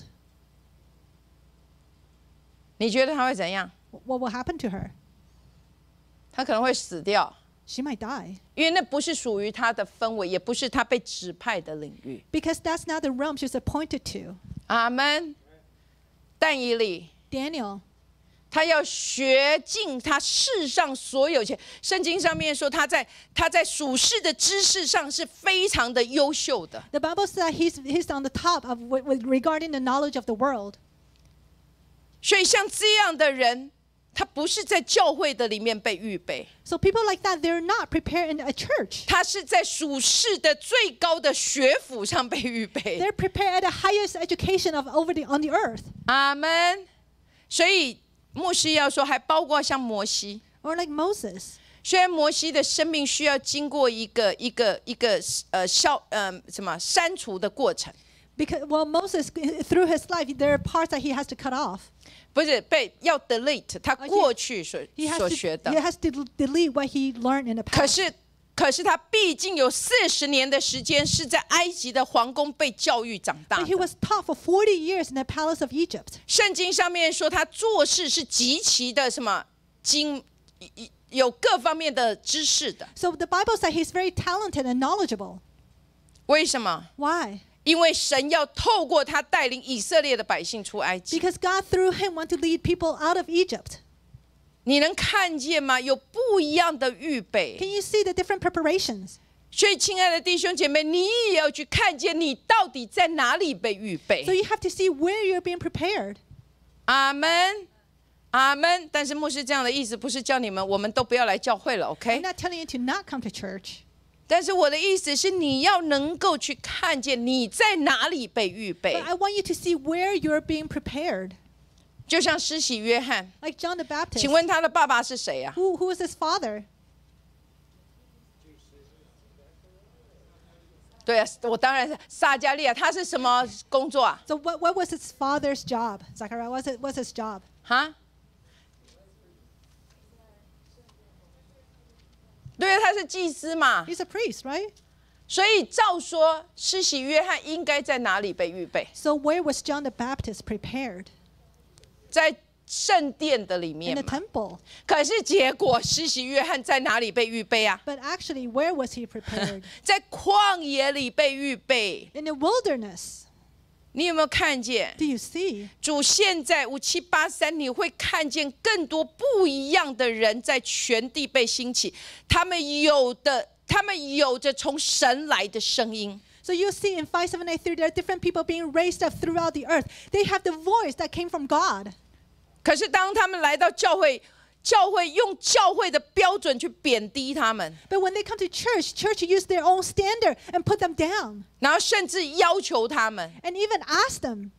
你觉得她会怎样？what will happen to her? 她可能会死掉，She might die 因为那不是属于她的氛围，也不是她被指派的领域。because that's not the realm she's appointed to. 阿门。但以理，Daniel, 他要学尽他世上所有钱。圣经上面说他在他在属世的知识上是非常的优秀的。 the Bible says he's, he's on the top of with, with regarding the knowledge of the world. 所以像这样的人，他不是在教会的里面被预备， So people like that, they're not prepared in a church. 他是在属世的最高的学府上被预备。 They're prepared at the highest education of over the on the earth. 阿门。所以 牧师要说，还包括像摩西。Or like Moses. 虽然摩西的生命需要经过一个一个一个呃消呃什么删除的过程，Because well, Moses through his life, there are parts that he has to cut off. 不是被要 delete 他过去所所学的 he。has to delete what he learned in the past. 可是可是他毕竟有四十年的时间是在埃及的皇宫被教育长大 But 的 he was taught for forty years in the palace of Egypt. 圣经上面说他做事是极其的什么精，有各方面的知识的。So the Bible says he's very talented and knowledgeable. 为什么？Why? 因为神要透过他带领以色列的百姓出埃及。Because God through him want to lead people out of Egypt. 你能看见吗？有不一样的预 Can 备。 you see the different preparations? 所以，亲爱的弟兄姐妹，你也要去看见你到底在哪里被预备 So。you have to see where you're being prepared. 阿门，阿门。但是牧师这样的意思不是叫你们我们都不要来教会了 I'm ，OK？ not telling you to not come to church. 但是我的意思是，你要能够去看见你在哪里被预备 But，I want you to see where you're being prepared. 就像施洗约翰，Like John the Baptist. 请问他的爸爸是谁啊？Who, who was his father? 对啊，我当然是撒加利亚，他是什么工作啊？So what, what was his father's job? Zachariah, what's, it, what's his job? 哈？对啊，他是祭司嘛，He's a priest, right? 所以照说，施洗约翰应该在哪里被预备？So where was John the Baptist prepared? 在圣殿的里 In 面 the 嘛。 temple. 可是结果，施洗约翰在哪里被预备啊？ But actually, where was he prepared? 在旷野里被预备。 In the wilderness. 你有没有看见？ Do you see? 主现在五七八三，你会看见更多不一样的人在全地被兴起，他们有的，他们有着从神来的声音。 So you see in 5783, there are different people being raised up throughout the earth. They have the voice that came from God. 可是当他们来到教会，教会用教会的标准去贬低他们， But when they come to church, church use their own standard and put them down 然后甚至要求他们。 and even ask them.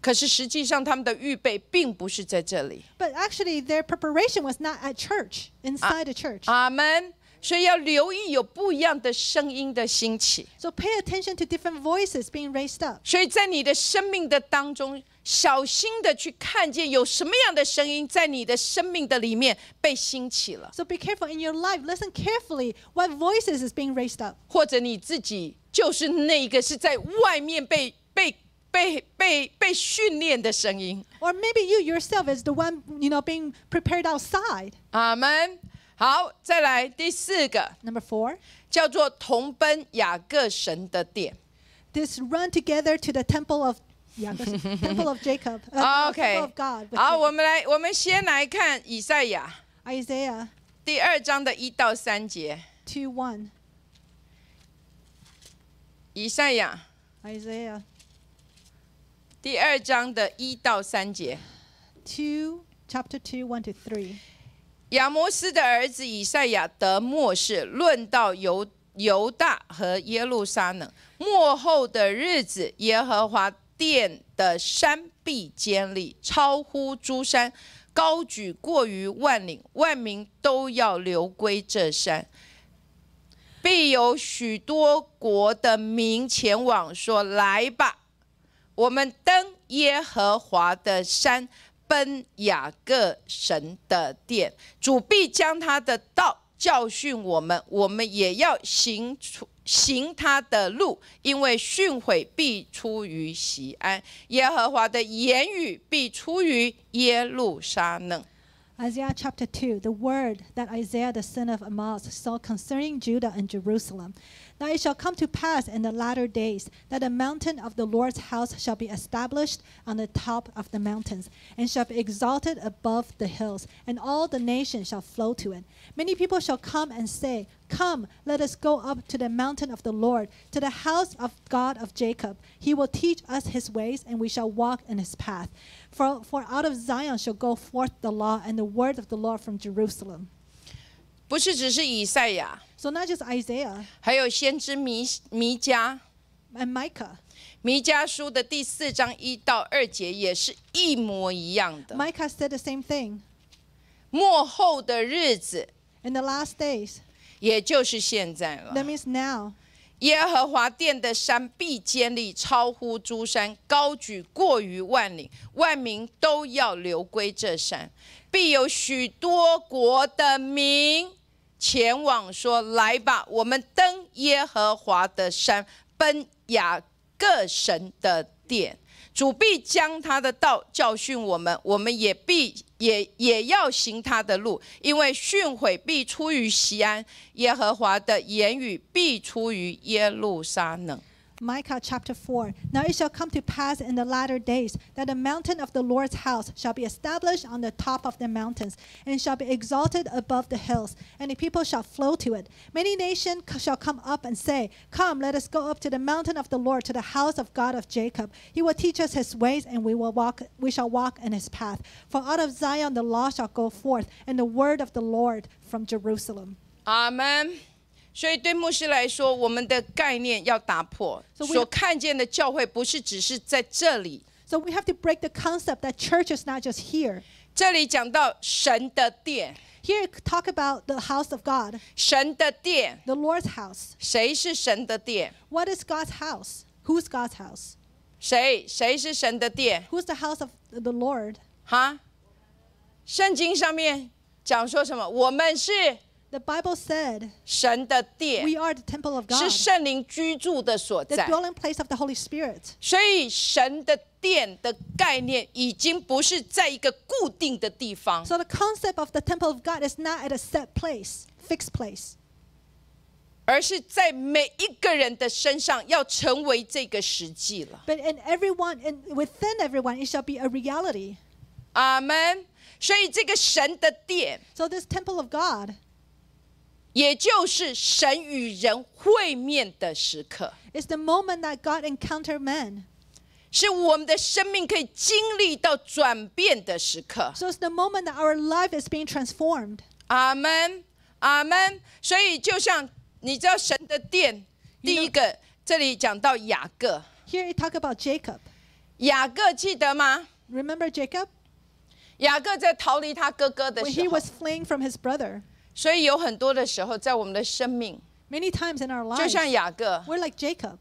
可是实际上，他们的预备并不是在这里。 But actually, their preparation was not at church, inside the church. 阿门。 所以要留意有不一样的声音的兴起。So pay attention to different voices being raised up. 所以在你的生命的当中，小心的去看见有什么样的声音在你的生命的里面被兴起了，So be careful in your life. Listen carefully what voices is being raised up. 或者你自己就是那个是在外面被被被被被训练的声音。Or maybe you yourself is the one, you know, being prepared outside. 阿门。好，再来第四个， Number four, 叫做同奔雅各神的殿。 this run together to the temple of yeah, this temple of Jacob. uh, no, OK， temple of God. with 好， Jacob. 我们来，我们先来看以赛亚 Isaiah 第二章的一到三节。 2 1. 以赛亚 Isaiah 第二章的一到三节。 2, chapter 2, 1 to 3. 亚摩斯的儿子以赛亚得末世，论到犹犹大和耶路撒冷末后的日子，耶和华殿的山必坚立，超乎诸山，高举过于万岭，万民都要流归这山。必有许多国的民前往，说：“来吧，我们登耶和华的山，奔雅各神的殿。主必将他的道教训我们，我们也要行出行他的路，因为训诲必出于西安，耶和华的言语必出于耶路撒冷。Isaiah chapter 2, the word that Isaiah the son of Amoz saw concerning Judah and Jerusalem. Now it shall come to pass in the latter days that the mountain of the Lord's house shall be established on the top of the mountains, and shall be exalted above the hills, and all the nations shall flow to it. Many people shall come and say, Come, let us go up to the mountain of the Lord, to the house of God of Jacob. He will teach us his ways, and we shall walk in his path. For, for out of Zion shall go forth the law and the word of the Lord from Jerusalem. 不是只是以赛亚， So not just Isaiah 还有先知弥弥迦。and Micah. 弥迦书的第四章一到二节也是一模一样的。Micah said the same thing. 末后的日子，In the last days, 也就是现在了 that。means now, 耶和华殿的山必坚立，超乎诸山，高举过于万里，万民都要流归这山。必有许多国的民前往，说：“来吧，我们登耶和华的山，奔雅各神的殿。”主必将他的道教训我们，我们也必也也要行他的路，因为训诲必出于西安，耶和华的言语必出于耶路撒冷。Micah chapter 4. Now it shall come to pass in the latter days that the mountain of the Lord's house shall be established on the top of the mountains, and shall be exalted above the hills, and the people shall flow to it. Many nations shall come up and say, Come, let us go up to the mountain of the Lord, to the house of God of Jacob. He will teach us his ways, and we will walk we shall walk in his path. For out of Zion the law shall go forth, and the word of the Lord from Jerusalem. 阿门。所以对牧师来说，我们的概念要打破，所看见的教会不是只是在这里，So we have to break the concept that church is not just here. 这里讲到神的殿，Here, talk about the house of God, 神的殿，the Lord's house. 谁是神的殿？What is God's house? Who's God's house? 谁谁是神的殿？Who's the house of the Lord? 哈？圣经上面讲说什么？我们是 The Bible said 神的殿 we，are the temple of God, 是圣灵居住的所 the 在。 dwelling place of the Holy Spirit. 所以神的殿的概念已经不是在一个固定的地方， So the concept of the temple of God is not at a set place, fixed place, 而是在每一个人的身上要成为这个实际了。 but in everyone, in, within everyone, it shall be a reality. 阿门。所以这个神的殿， So this temple of God 也就是神与人会面的时刻，It's the moment that God encountered man. 是我们的生命可以经历到转变的时刻。So it's the moment that our life is being transformed. 阿门，阿门。所以就像你知道神的殿，第一个这里讲到雅各，Here you talk about Jacob. 雅各记得吗？Remember Jacob? 雅各在逃离他哥哥的 When he，was fleeing from his brother. 所以有很多的时候，在我们的生命，Many times in our lives, 像雅各，we're like Jacob.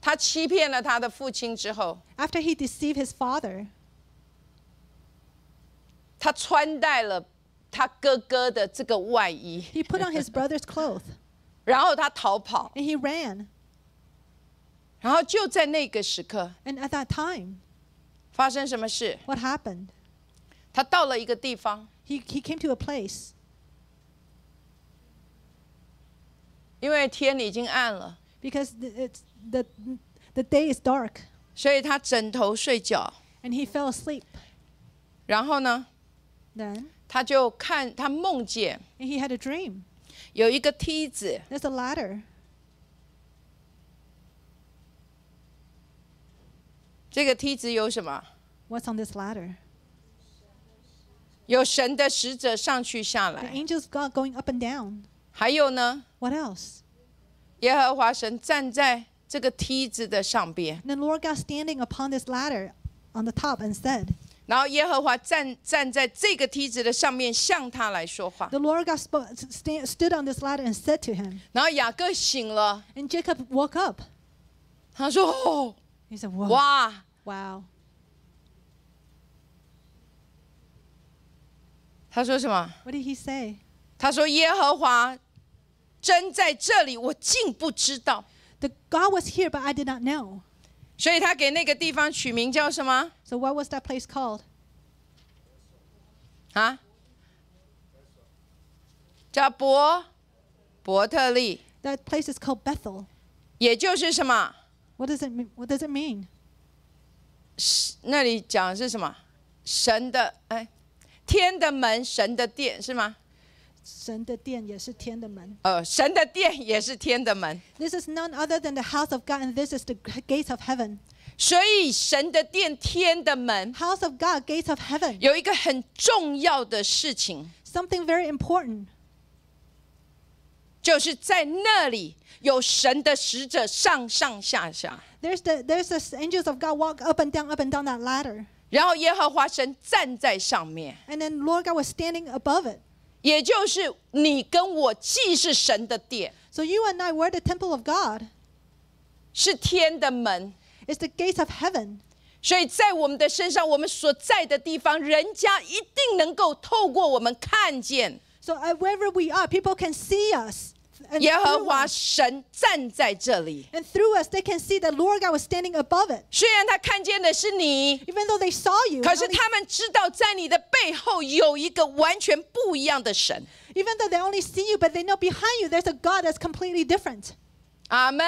他欺骗了他的父亲之后，After he deceived his father, 他穿戴了他哥哥的这个外衣，he put on his brother's clothes 然后他逃跑，and he ran. 然后就在那个时刻 And at that time, 发生什么事？what happened? 他到了一个地方，He, he came to a place 因为天已经暗了， because the, it's, the, the day is dark 所以他枕头睡觉， and he fell asleep. 然后呢， Then, 他就看他梦见 and he had a dream. 有一个梯子， There's a ladder. 这个梯子有什么？ What's on this ladder? 有神的使者上去下 The 来， angels of God going up and down. 还有呢， What else? 耶和华神站在这个梯子的上边， And the Lord God standing upon this ladder on the top and said, 然后耶和华站站在这个梯子的上面，向他来说话。 The Lord God spoke, sta- stood on this ladder and said to him, 然后雅各醒了， and Jacob woke up. 他说：“哦， He said, Whoa. 哇！ Wow. 他说什么？ What did he say? 他说耶和华真在这里，我竟不知道。 The God was here, but I did not know. 所以他给那个地方取名叫什么 So what was that place called? 啊？叫伯伯特利， That place is called Bethel. 也就是什么？ What does it mean? What does it mean? 那里讲的是什么？神的哎， 天的门，神的殿是吗？神的殿也是天的门。呃，神的殿也是天的门， This is none other than the house of God, and this is the gates of heaven. 所以神的殿，天的门 House of God, gates of heaven. 有一个很重要的事情， Something very important. 就是在那里有神的使者上上下下， There's the there's the angels of God walk up and down, up and down that ladder. 然后耶和华神站在上面， And then Lord God was standing above it. 也就是你跟我既是神的殿， So you and I were the temple of God. 是天的门， It's the gates of heaven. 所以在我们的身上，我们所在的地方，人家一定能够透过我们看见 So uh, wherever we are, people can see us. And 耶和 through 华 us, 神站在这里。 and through us, they can see that Lord God was standing above it. 虽然他看见的是你， Even though they saw you, 可是 only- 他们知道在你的背后有一个完全不一样的神。 even though they only see you, but they know behind you there's a God that's completely different. 阿门，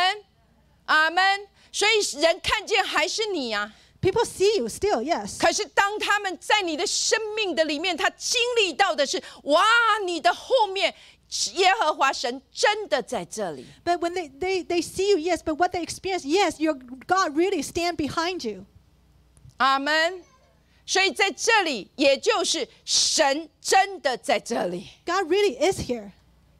阿门。所以人看见还是你啊。 People see you still, yes. 可是当他们在你的生命的里面，他经历到的是，哇，你的后面 耶和华神真的在这里。 But when they, they, they see you, yes, but what they experience, yes, your God really stand behind you. 阿门。所以在这里，也就是神真的在这里。 God really is here.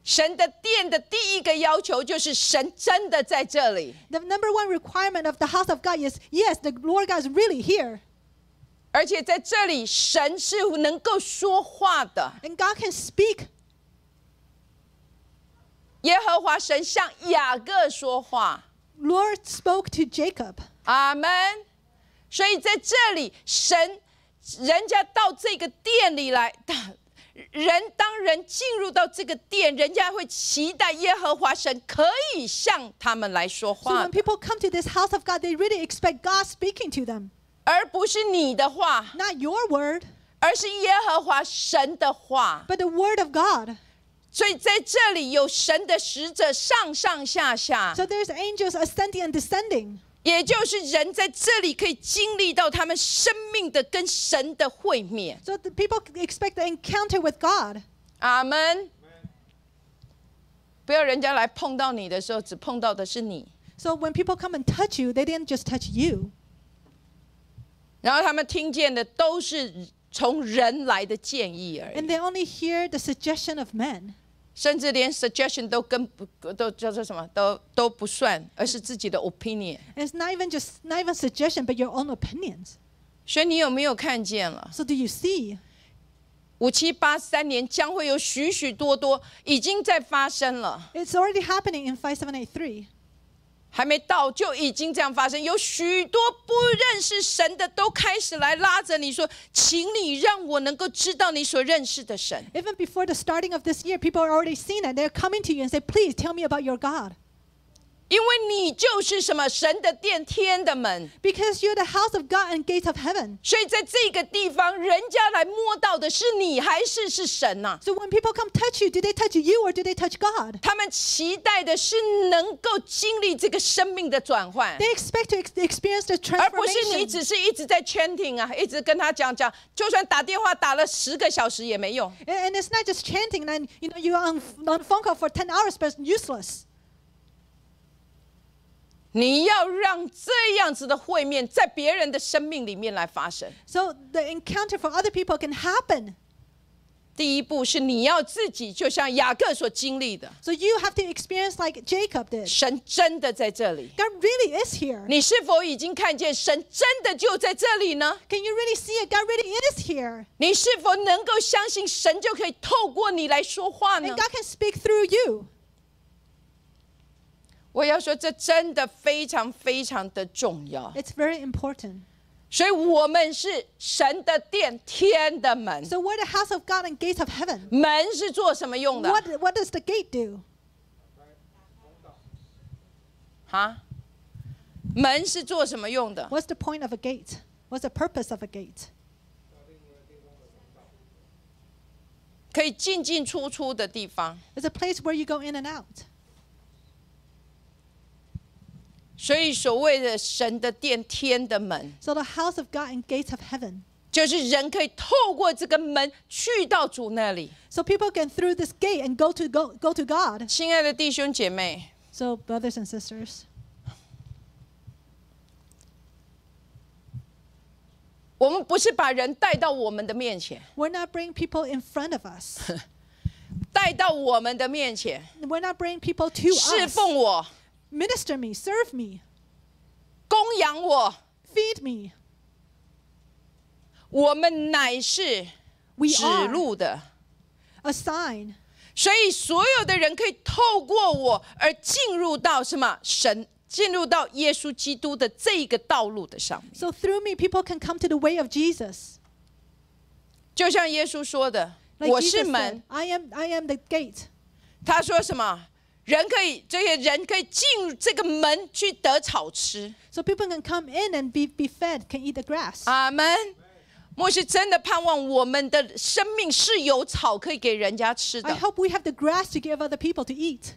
神的殿的第一个要求就是神真的在这里， The number one requirement of the house of God is yes, the Lord God is really here. 而且在这里，神是能够说话的。 And God can speak. 耶和华神向雅各说话， Lord spoke to Jacob. 阿门。所以在这里，神人家到这个殿里来，人当人进入到这个殿，人家会期待耶和华神可以向他们来说 So 话 when，people come to this house of God, they really expect God speaking to them. 而不是你的话， Not your word, 而是耶和华神的话。 but the word of God. 所以在这里有神的使者上上下下， So there's angels ascending and descending. 也就是人在这里可以经历到他们生命的跟神的会面。 So the people expect the encounter with God. 阿门。不要人家来碰到你的时候，只碰到的是你， So when people come and touch you, they didn't just touch you. 然后他们听见的都是从人来的建议而 And 已， they only hear the suggestion of men. 甚至连 suggestion 都跟不都叫做什么都都不算，而是自己的 opinion。It's not even just not even suggestion, but your own opinions. 所以你有没有看见了？So do you see? 五七八三年将会有许许多多已经在发生了，It's already happening in 5783. 还没到就已经这样发生。有许多不认识神的都开始来拉着你说：“请你让我能够知道你所认识的神。Even before the starting of this year, people are already seeing it. They're coming to you and say, please tell me about your God. ”因为你就是什么神的殿、天的门，Because you're the house of God and gates of heaven. 所以在这个地方，人家来摸到的是你还是是神呐、So when people come touch you, do they touch you or do they touch God? 他们期待的是能够经历这个生命的转换，They expect to ex- experience the 而不是你 transformation. 只是一直在圈听啊，一直跟他讲讲，就算打电话打了十个小时也没用。And and it's not just chanting, and you know you're on, on phone call for ten hours, but useless. 你要让这样子的会面在别人的生命里面来发生。So the encounter for other people can happen. 第一步是你要自己，就像雅各所经历的，So you have to experience like Jacob did. 神真的在这里。God really is here. 你是否已经看见神真的就在这里呢？Can you really see it? God really is here. 你是否能够相信神就可以透过你来说话呢 And？God can speak through you. 我要说，这真的非常非常的重要。 It's very important. 所以，我们是神的殿，天的门。 So we're the house of God and gates of heaven. 门是做什么用的？ What, what does the gate do? 哈？门是做什么用的？ What's the point of a gate? What's the purpose of a gate? 可以进进出出的地方。 It's a place where you go in and out. 所以，所谓的神的殿，天的门， So the house of God and gates of heaven. 就是人可以透过这个门去到主那里。 So people can through this gate and go to go, go to God. 亲爱的弟兄姐妹， So brothers and sisters, 我们不是把人带到我们的面前， we're not bringing people in front of us. 带到我们的面前， We're not bringing people to 侍 us. 奉我， Minister me, serve me, 供养我。feed me. 我们乃是 We 指路的，a sign. 所以所有的人可以透过我而进入到什么神，进入到耶稣基督的这一个道路的上面。So through me, people can come to the way of Jesus. 就像耶稣说的：“ Like 我是门 said,。I am, I am the gate. ”他说什么？人可以，这些人可以进入这个门去得草吃。 So people can come in and be, be fed, can eat the grass. 阿门。牧师真的盼望我们的生命是有草可以给人家吃 I 的。 hope we have the grass to give other people to eat.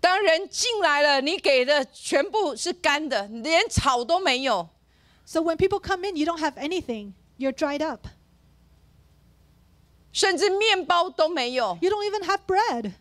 当人进来了，你给的全部是干的，连草都没有。 So when people come in, you don't have anything. You're dried up. 甚至面包都没有。 You don't even have bread.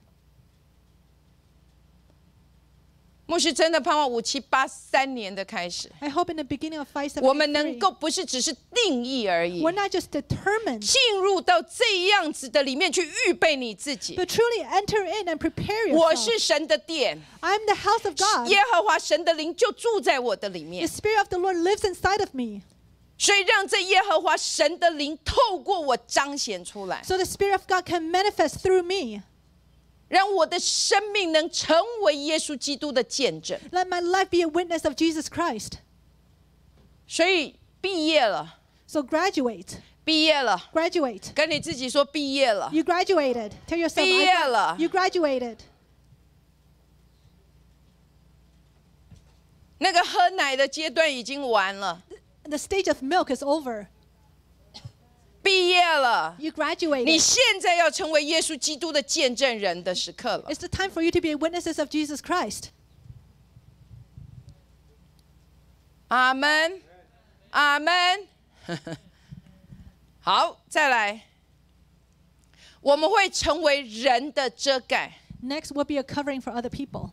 牧师真的盼望五七八三年的开始，I hope in the beginning of five 我们能够不是只是定义而已 we're，not just determined, 进入到这样子的里面去预备你自己。but truly enter in and prepare 我.是神的殿，I'm the house of God. 耶和华神的灵就住在我的里面 The，Spirit of the Lord lives inside of me. 所以让这耶和华神的灵透过我彰显出来，So the Spirit of God can manifest through me. 让我的生命能成为耶稣基督的见证。 Let my life be a witness of Jesus Christ. 所以毕业了， So graduate. 毕业了， Graduate. 跟你自己说毕业了。 You graduated. Tell yourself, 毕 "I 业 gra- 了。 you graduated. 那个喝奶的阶段已经完了， The stage of milk is over. 毕业了。 You 你 graduated. 现在要成为耶稣基督的见证人的时刻了。 It's the time for you to be witnesses of Jesus Christ. 阿门，阿门。好，再来，我们会成为人的遮盖。 Next will be a covering for other people.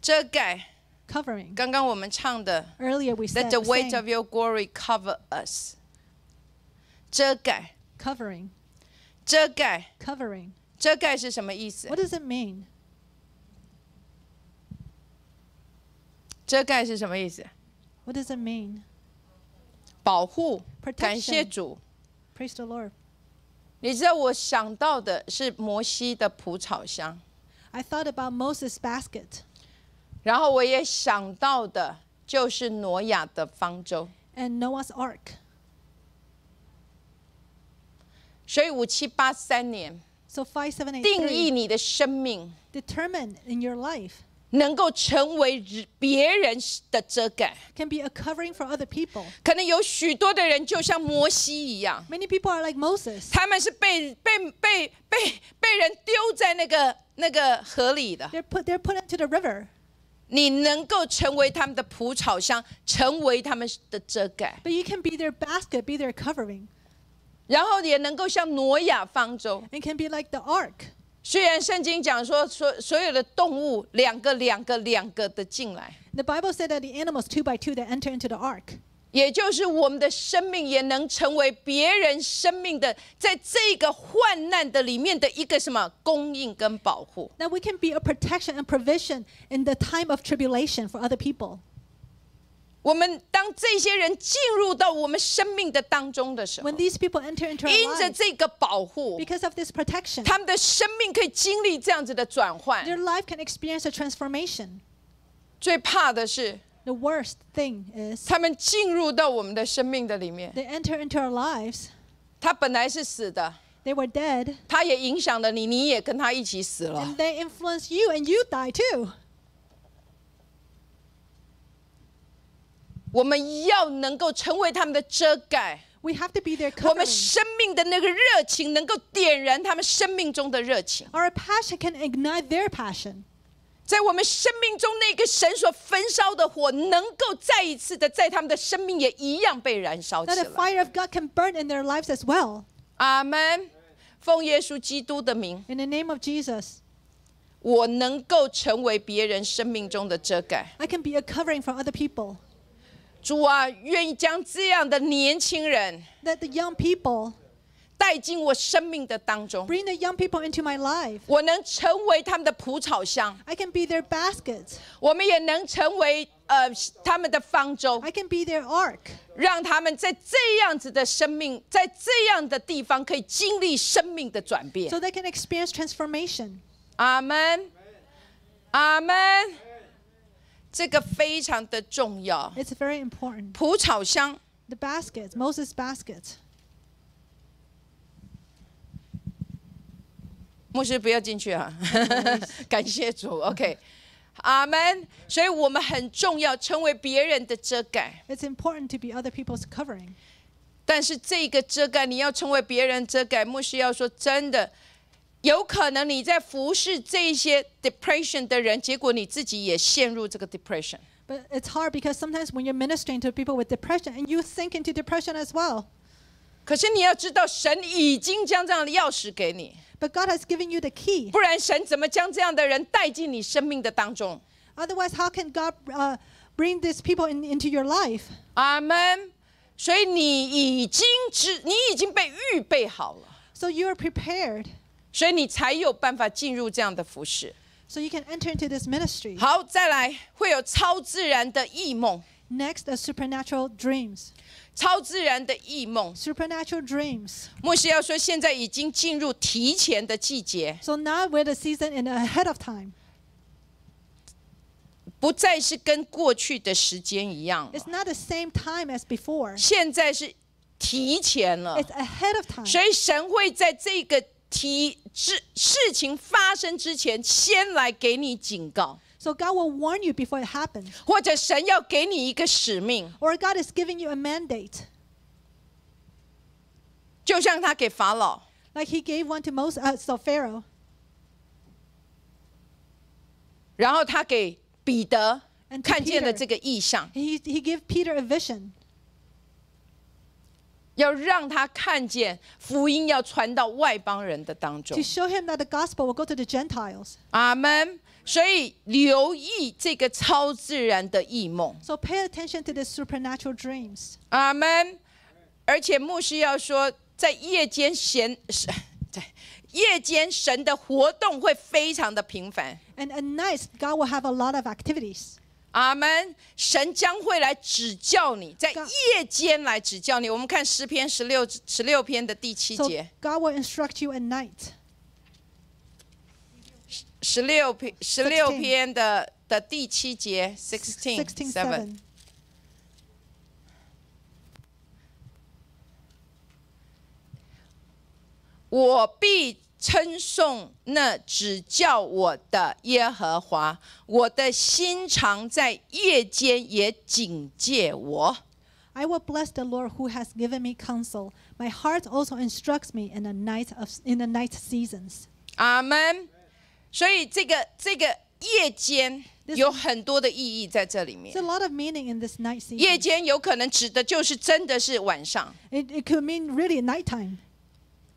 遮盖， covering. 刚刚我们唱的 Earlier we said that the weight of your glory cover us. 遮盖 covering. 遮盖 covering. 遮盖是什么意思 What does it mean? 遮盖是什么意思 What does it mean? 保护，感谢主。Praise the Lord. 你知道我想到的是摩西的蒲草箱。I thought about Moses' basket. 然后我也想到的就是挪亚的方舟。 and Noah's ark. 所以五七八三年 So 5783定义你的生命 determined in your life 能够成为别人的遮盖。 can be a covering for other people. 可能有许多的人就像摩西一样， Many people are like Moses. 他们是被被被被被人丢在那个那个河里的。 They're put they're put into the river. 你能够成为他们的蒲草箱，成为他们的遮盖，But you can be their basket, be their covering. 然后也能够像挪亚方舟。It can be like the ark. 虽然圣经讲说，所所有的动物两个两个两个的进来，The Bible said that the animals two by two they enter into the ark. 也就是我们的生命也能成为别人生命的，在这个患难的里面的一个什么供应跟保护。That we can be a protection and provision in the time of tribulation for other people. 我们当这些人进入到我们生命的当中的时候 When，these people enter into our 因着这个保护，because of this protection, 他们的生命可以经历这样子的转换。their life can experience a transformation. 最怕的是，The worst thing is 他们进入到我们的生命的里面， they enter into our lives. 他本来是死的， They were dead, 他也影响了你，你也跟他一起死了 and。they influence you, and you die too. 我们要能够成为他们的遮盖， We have to be their 我们 covering. 生命的那个热情能够点燃他们生命中的热情， Our passion can ignite their passion. 在我们生命中那个神所焚烧的火，能够再一次的在他们的生命也一样被燃烧起 That 来 the。fire of God can burn in their lives as well. 阿门。奉耶稣基督的名，In the name of Jesus, 我能够成为别人生命中的遮盖。I can be a covering for other people. 主啊，愿意将这样的年轻人 That the young people 带进我生命的当中， bring the young people into my life. 我能成为他们的蒲草箱， I can be their baskets. 我们也能成为呃他们的方舟， I can be their ark. 让他们在这样子的生命，在这样的地方可以经历生命的转变 so。they can experience transformation. 阿门，阿门。这个非常的重要。 It's very important. 蒲草箱， The baskets, Moses' baskets. 牧师不要进去啊！感谢主，OK，阿门。所以我们很重要，成为别人的遮盖。It's important to be other people's covering. 但是这个遮盖，你要成为别人遮盖，牧师要说真的，有可能你在服侍这些 depression 的人，结果你自己也陷入这个 depression。But it's hard because sometimes when you're ministering to people with depression and you sink into depression as well. 可是你要知道，神已经将这样的钥匙给你，But God has given you the key. Otherwise, how can God uh, bring these people in, into your life so you are prepared, 所以你才有办法进入这样的服事。so you can enter into this ministry. 好，再来会有超自然的异梦。Next, a supernatural dreams. 超自然的异梦。Supernatural dreams. 牧师要说，现在已经进入提前的季节，So now we're the season in ahead of time. 不再是跟过去的时间一样 It's not the same time as before. 现在是提前了。It's ahead of time. 所以神会在这个提事事情发生之前，先来给你警告，So God will warn you before it happens. 或者神要给你一个使命， Or God is giving you a mandate. 就像他给法老， Like he gave one to Moses, uh, so Pharaoh. 然后他给彼得 And to 看见了 Peter. 这个意象， He, he gave Peter a vision 要让他看见福音要传到外邦人的当中 to。show him that the gospel will go to the Gentiles. 阿门。 所以留意这个超自然的异梦，So pay attention to the supernatural dreams. 阿门。而且牧师要说，在夜间神神在夜间神的活动会非常的频繁。And at night, God will have a lot of activities. 阿门！神将会来指教你，在夜间来指教你。我们看诗篇十六十六篇的第七节 So 节，God will instruct you at night. 十六篇十六篇的的第七节，sixteen Sixteen seven。 seven. 我必称颂那指教我的耶和华，我的心常在夜间也警戒我。 I will bless the Lord who has given me counsel. My heart also instructs me in the night of in the night seasons. 阿门。 所以这个这个夜间有很多的意义在这里 There's a。lot of meaning in this night 夜 season. 间有可能指的就是真的是晚上，It, it could mean really nighttime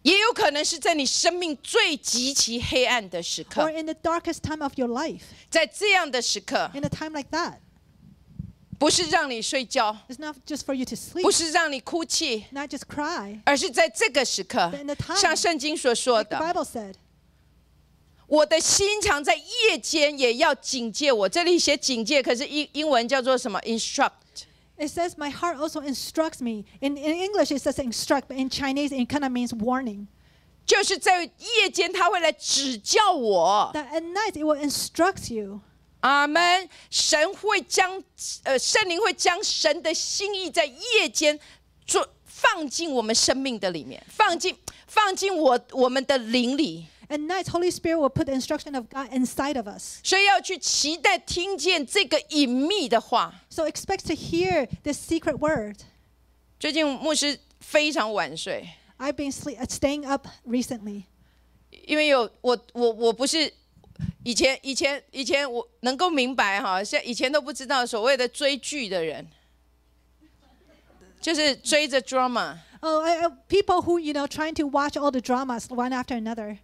也有可能是在你生命最极其黑暗的时刻 or 刻，in the darkest time of your life. 在这样的时刻，In a time like that, 不是让你睡觉，it's not just for you to sleep, 不是让你哭泣，not just cry. 而是在这个时刻 the，time- 像圣经所说的 Like the 的，Bible said, 我的心常在夜间也要警戒我。这里写警戒，可是英英文叫做什么？instruct。It says, My heart also instructs me. In, in English, it says instruct, but in Chinese, it kind of means warning. 就是在夜间他会来指教我。That at night, it will instruct you. 阿门。神会将呃圣灵会将神的心意在夜间做放进我们生命的里面，放进放进我我们的灵里。At night, Holy Spirit will put the instruction of God inside of us. 所以要去期待听见这个隐秘的话。 So expect to hear this secret word. 最近牧师非常晚睡， I've been sleep, uh, staying up recently 因为有我我我不是以前以前以前我能够明白哈，像以前都不知道所谓的追剧的人，就是追着 drama。 Oh, I, I, people who you know trying to watch all the dramas one after another.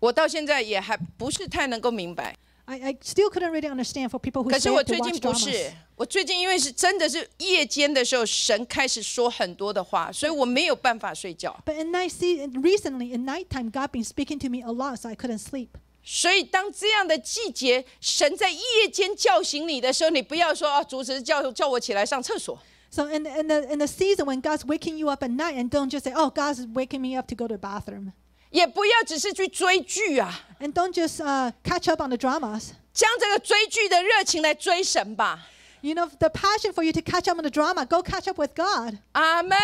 我到现在也还不是太能够明白， I, I still couldn't really understand for people who 可是 stay 我 up to 最近 watch 不 dramas. 是，我最近因为是真的是夜间的时候，神开始说很多的话，所以我没有办法睡觉。 But in night, see, recently in nighttime, God been speaking to me a lot, so I couldn't sleep. 所以当这样的季节，神在夜间叫醒你的时候，你不要说啊，主持叫叫我起来上厕所。 So in, in the in the season when God's waking you up at night, and don't just say, "Oh, God's waking me up to go to the bathroom," 也不要只是去追剧啊，and don't just uh, catch up on the dramas. 将这个追剧的热情来追神吧。You know, the passion for you to catch up on the drama, go catch up with God. 阿门。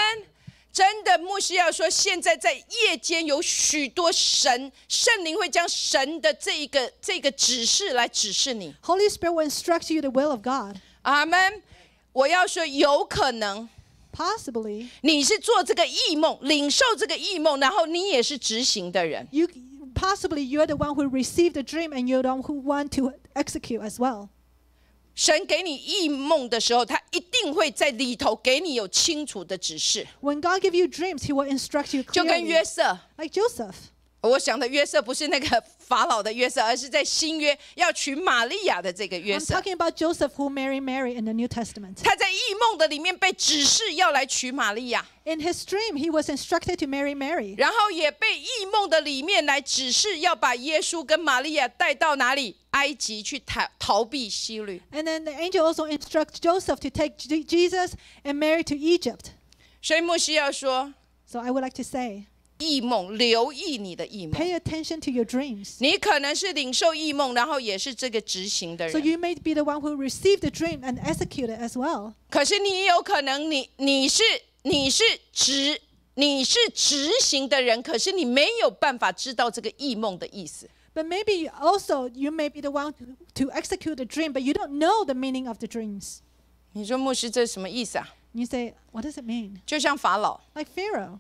真的，牧师要说，现在在夜间有许多神圣灵会将神的这一个这个指示来指示你。Holy Spirit will instruct you the will of God. 阿门。我要说，有可能 Possibly, 你是做这个异梦，领受这个异梦，然后你也是执行的人。you possibly you're the one who received the dream, and you're the one who want to execute as well. 神给你异梦的时候，他一定会在里头给你有清楚的指示，When God give you dreams, He will instruct you 就跟 clearly. 约瑟。Like Joseph. 我想的约瑟不是那个法老的约瑟，而是在新约要娶玛利亚的这个约瑟 I'm 瑟。talking about Joseph who married Mary in the New Testament. 他在异梦的里面被指示要来娶玛利亚，In his dream, he was instructed to marry Mary. 然后也被异梦的里面来指示要把耶稣跟玛利亚带到哪里？埃及去逃逃避希律。And then the angel also instructs Joseph to take Jesus and Mary to Egypt. 所以牧师要说，So I would like to say, 异梦，留意你的异梦。 pay attention to your dreams. 你可能是领受异梦，然后也是这个执行的 So 人。 you may be the one who received the dream and execute it as well. 可是你也有可能你，你是你是执你是执行的人，可是你没有办法知道这个异梦的意思。 But maybe you also you may be the one to, to execute the dream, but you don't know the meaning of the dreams. 你说牧师这是什么意思啊？ And you say, what does it mean? 就像法老 Like Pharaoh.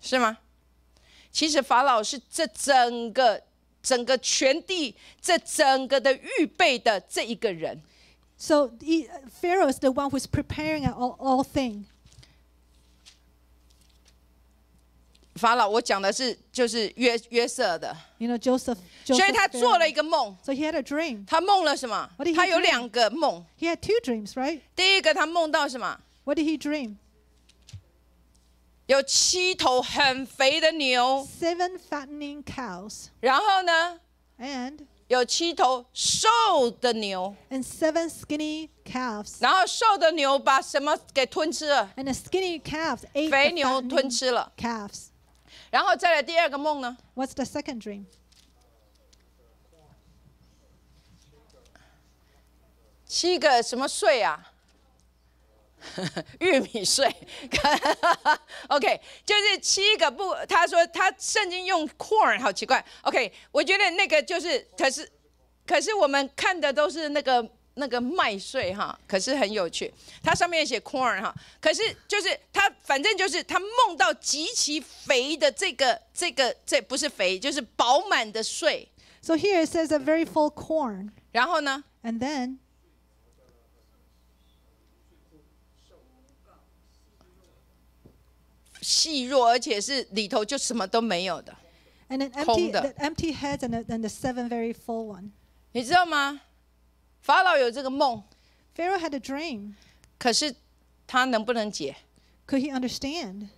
是吗？ 其实法老是这整个整个全地这整个的预备的这一个人。 So he, Pharaoh is the one who's preparing all, all things. 法老，我讲的是就是约约瑟的， You know, Joseph. 所 Joseph 以他做了 Pharaoh. 一个梦， So he had a dream. 他梦了什么 What did he？他有 dream？两个梦， He had two dreams, right? 第一个他梦到什么？ What did he dream? 有七头很肥的牛，seven fattening cows，然后呢，and 有七头瘦的牛，and seven skinny calves，然后瘦的牛把什么给吞吃了？and the skinny calves ate the 肥牛吞吃了 calves，然后再来第二个梦呢？What's the second dream？七个什么穗啊？玉米穗，OK，就是七个不，他说他圣经用 corn 好奇怪，OK，我觉得那个就是，可是可是我们看的都是那个那个麦穗哈，可是很有趣，它上面写 corn 哈，可是就是他反正就是他梦到极其肥的这个这个这不是肥，就是饱满的穗，So here it says a very full corn. 然后呢，And then 细弱，而且是里头就什么都没有的。and an empty, 空的。the empty heads and and the seven very full one. 你知道吗？法老有这个梦，Pharaoh had a dream. 可是他能不能解？Could he understand?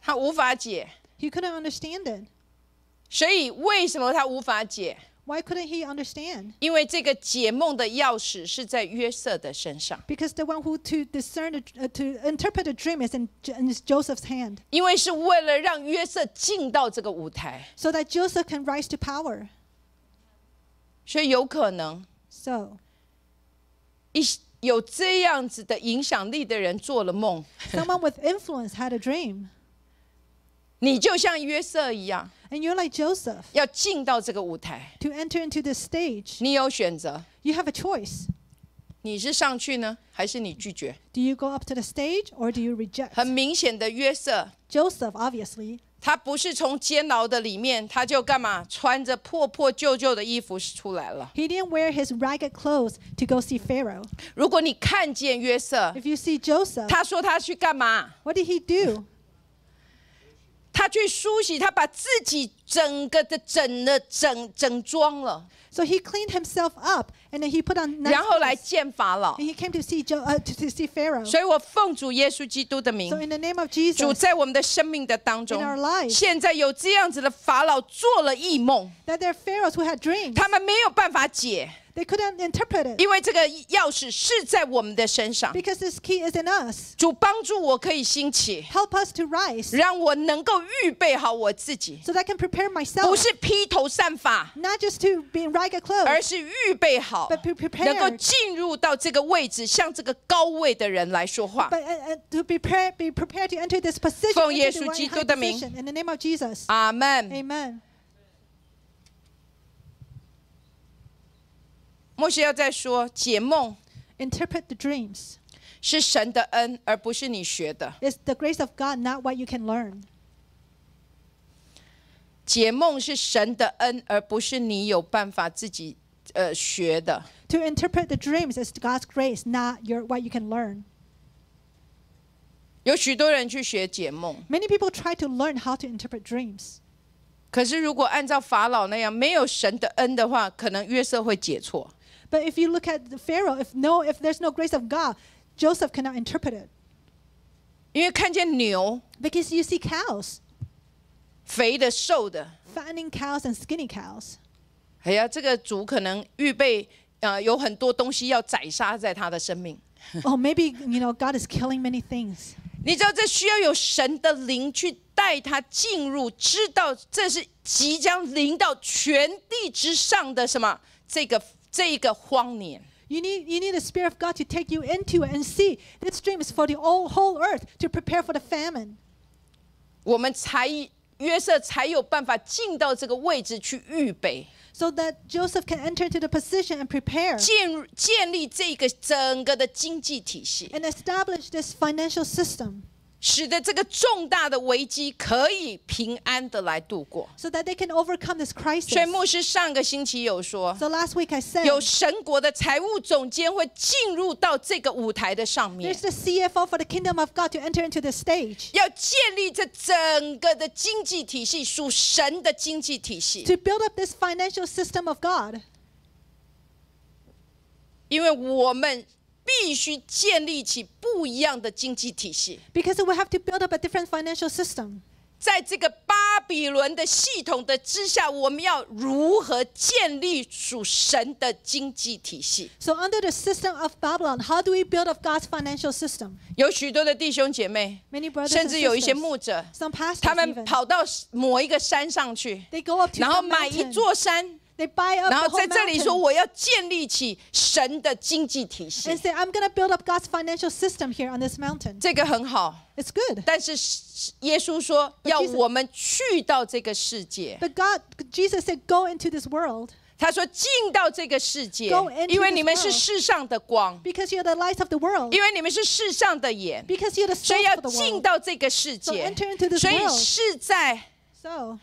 他无法解。He couldn't understand it. 所以为什么他无法解？Why couldn't he understand? 因为这个解梦的钥匙是在约瑟的身上， Because the one who to discern, the, uh, to interpret the dream is in, J- in Joseph's hand, 因为是为了让约瑟进到这个舞台， so that Joseph can rise to power. 所以有可能 So 一有这样子的影响力的人做了梦， someone with influence had a dream, 你就像约瑟一样， and you're like Joseph 要进到这个舞台， to enter into this stage. 你有选择， You have a choice. 你是上去呢，还是你拒绝？ Do you go up to the stage or do you reject? 很明显的，约瑟 Joseph, obviously, 他不是从监牢的里面，他就干嘛穿着破破旧旧的衣服出来了。 he didn't wear his ragged clothes to go see Pharaoh. 如果你看见约瑟， If you see Joseph, 他说他去干嘛？ what did he do? 他去梳洗，他把自己整个的整了整整装了， So he cleaned himself up and then he put on nice 然后来 clothes. 见法老 And。he came to see jo- uh, to, to see Pharaoh. 所以我奉主耶稣基督的名 So，in the name of 主 Jesus, 在我们的生命的当中 In our lives，现在有这样子的法老做了异梦， that there are pharaohs who had dreams. 他们没有办法解， They couldn't interpret it 因为这个钥匙是在我们的身上。 because this key is in us. 主帮助我可以兴起， Help us to rise 让我能够预备好我自己， so that I can prepare 不 myself, 是披头散发， not just to be in ragged 而 clothes, 是预备好 but be prepared 能够进入到这个位置，向这个高位的人来说话。 but uh, uh, to be prepared, be prepared to enter this position, 奉 into 耶 the 稣 right 基督 high 的名。 position. In the name of Jesus. 阿门。 Amen. 莫西要再说，解梦 Interpret the dreams. 是神的恩，而不是你学的。 It's the grace of God, not what you can learn. 解梦是神的恩，而不是你有办法自己呃学的。 To interpret the dreams is God's grace, not your what you can learn. 有许多人去学解梦， Many people try to learn how to interpret dreams. 可是如果按照法老那样，没有神的恩的话，可能约瑟会解错。 But if you look at the Pharaoh, if no, if there's no grace of God, Joseph cannot interpret it 因为看见牛 because you see cows, 肥的、瘦的，fattening cows and skinny cows. 哎呀，这个主可能预备呃有很多东西要宰杀在他的生命。oh, maybe you know God is killing many things. 你知道这需要有神的灵去带他进入，知道这是即将临到全地之上的什么这个这一个荒年。You need you need the Spirit of God to take you into it and see this dream is for the whole, whole earth to prepare for the famine. 我们才约瑟才有办法进到这个位置去预备， So that Joseph can enter into the position and prepare 建建立这个整个的经济体系， and establish this financial system 使得这个重大的危机可以平安的来度过。so that they can overcome this crisis. 所以牧师上个星期有说，So last week I said 有神国的财务总监会进入到这个舞台的上面 there's，the CFO for the kingdom of God to enter into the stage 要建立这整个的经济体系，属神的经济体系。to build up this financial system of God 因为我们必须建立起不一样的经济体系。because we have to build up a different financial system. 在这个巴比伦的系统的之下，我们要如何建立属神的经济体系？So under the system of Babylon, how do we build up God's financial system? 有许多的弟兄姐妹甚至有一些牧者他们跑到某一个山上去然后买一座山然后在这里说我要建立起神的经济体系 and，say, I'm going to build up God's financial system here on this mountain. 这个很好。It's good. 但是耶稣说要我们去到这个世界，But God, Jesus said, go into this world 他说进到这个世界因为你们是世上的光，because you're the light of the world, 因为你们是世上的盐，because you're the 所 salt 以要 of the 进 world. 到这个世 So 界，enter into this 所以 world. 是在 So,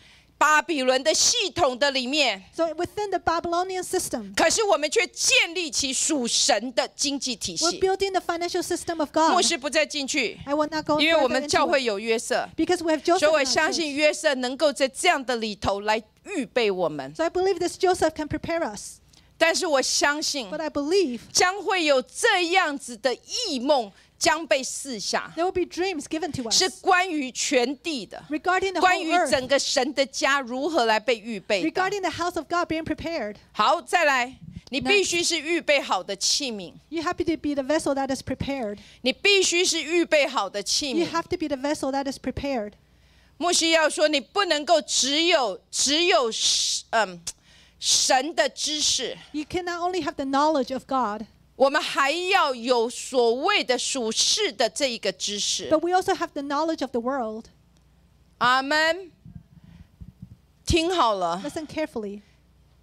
巴比伦的系统的里面，so within the Babylonian system, 可是我们却建立起属神的经济体系 we're 系。building the financial system of God. 牧师不再进去，I will not go 因为我们教会有约瑟，because we have Joseph 所以我相信约瑟能够在这样的里头来预备我们。So I believe this Joseph can prepare us. 但是我相信 But I believe 将会有这样子的异梦将被赐下， There will be dreams given to us 是关于全地的， regarding the 关 whole 于 earth, 整个神的家如何来被预备的。 regarding the house of God being prepared. 好，再来，你 Next 必须是预备好的器皿， You have to be the vessel that is prepared. 你必须是预备好的器 You 皿。 have to be the vessel that is prepared. 牧师要说，你不能够只有只有嗯神的知识， You can not only have the knowledge of God, 我们还要有所谓的属世的这一个知识。but we also have the knowledge of the world. 阿门。听好了，Listen carefully.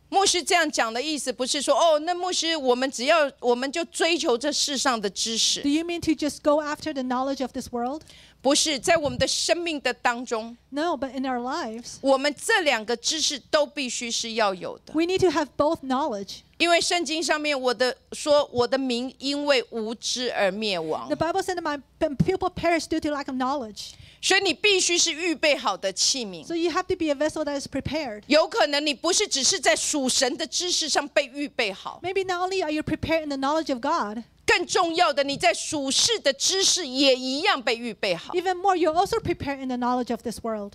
牧师这样讲的意思不是说哦，那牧师我们只要我们就追求这世上的知识 Do，you mean to just go after the knowledge of this world? 不是在我们的生命的当中， No, but in our lives, 我们这两个知识都必须是要有的。 we need to have both knowledge. 因为圣经上面我的说我的民因为无知而灭亡 The，Bible said that my p- people perish due to lack of knowledge. 所以你必须是预备好的器皿 So。you have to be a vessel that is prepared. 有可能你不是只是在属神的知识上被预备好， Maybe not only are you prepared in the knowledge of God, 更重要的你在属世的知识也一样被预备好。even more, you're also prepared in the knowledge of this world.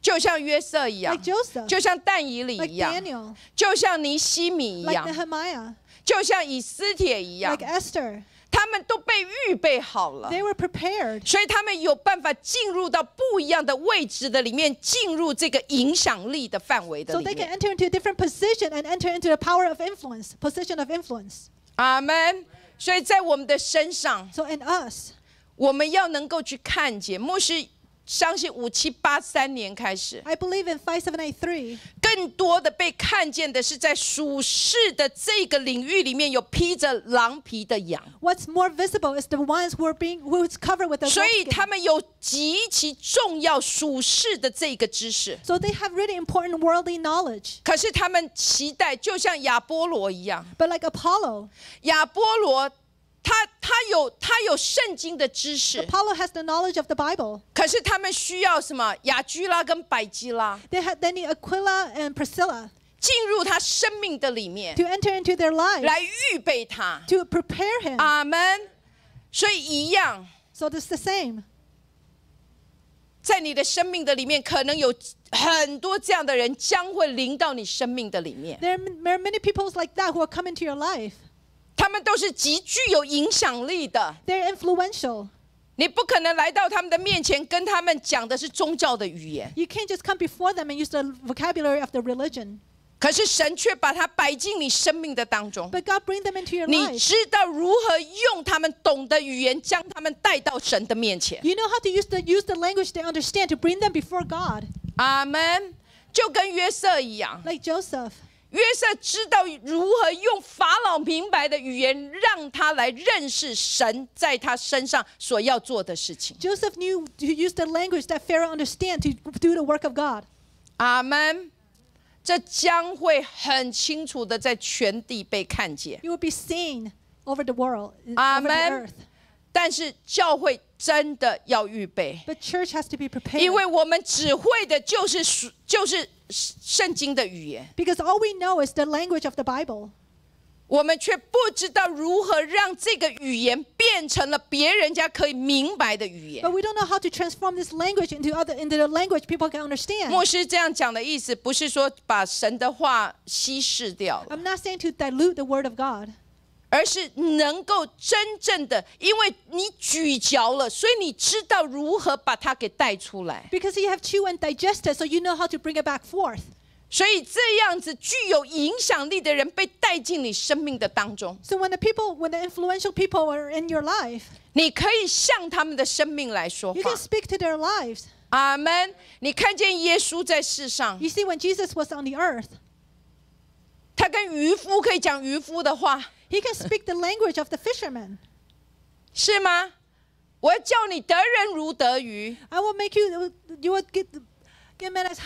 就像约瑟一样 Like，Joseph, 就像但以理一样 like，Daniel, 就像尼西米一样 like 样，Nehemiah, 就像以斯帖一样 like，Esther. 他们都被预备好了。They were prepared. 所以他们有办法进入到不一样的位置的里面，进入这个影响力的范围的里面 So they can。enter into a different position and enter into the power of influence, position of influence. 阿门。所以在我们的身上，So in us, 我们要能够去看见。牧师相信五七八三年开始，I believe in five seven eight three 更多的被看见的是在属世的这个领域里面有披着狼皮的羊，what's more visible is the ones who are being who is covered with the 所以他们有极其重要属世的这个知识。So they have really important worldly knowledge. 可是他们期待，就像亚波罗一样，But like Apollo, 亚波罗他他有他有圣经的知识，Apollo has the knowledge of the Bible. 可是他们需要什么？雅居拉跟百基拉 They had they need Aquila and Priscilla 进入他生命的里面，to enter into their lives 来预备他。to prepare him. 阿门。所以一样，So it's the same. 在你的生命的里面，可能有很多这样的人将会临到你生命的里面，There there are many people like that who are coming to your life. 他们都是极具有影响力的。They're influential. 你不可能来到他们的面前，跟他们讲的是宗教的语言，You can't just come before them and use the vocabulary of the religion. 可是神却把它摆进你生命的当中。But God bring them into your 你 life. 你知道如何用他们懂的语言，将他们带到神的面前。You know how to use the use the language they understand to bring them before God. 阿门。就跟约瑟一样，Like Joseph. 约瑟知道如何用法老明白的语言，让他来认识神在他身上所要做的事情。Joseph knew to use the language that Pharaoh understand to do the work of God. 阿门。这将会很清楚的在全地被看见。You will be seen over the world, over the Amen. earth. 但是教会真的要预备，But church has to be prepared. 因为我们只会的就是属就是圣经的语言。 Because all we know is the language of the Bible. 我们却不知道如何让这个语言变成了别人家可以明白的语言 But。we don't know how to transform this language into other into the language people can understand. 牧师这样讲的意思，不是说把神的话稀释掉了， I'm not saying to dilute the word of God, 而是能够真正的，因为你咀嚼了，所以你知道如何把它给带出来。 because you have chewed and digested, so you know how to bring it back forth. 所以这样子具有影响力的人被带进你生命的当中， So when the people, when the influential people are in your life, 你可以向他们的生命来说 you 话 can。speak to their lives. 阿门。你看见耶稣在世上， You see, when Jesus was on the earth, 他跟渔夫可以讲渔夫的话， He can speak the language of the fishermen. 是吗？我要叫你得人如得鱼，I will make you, you will get, get men as,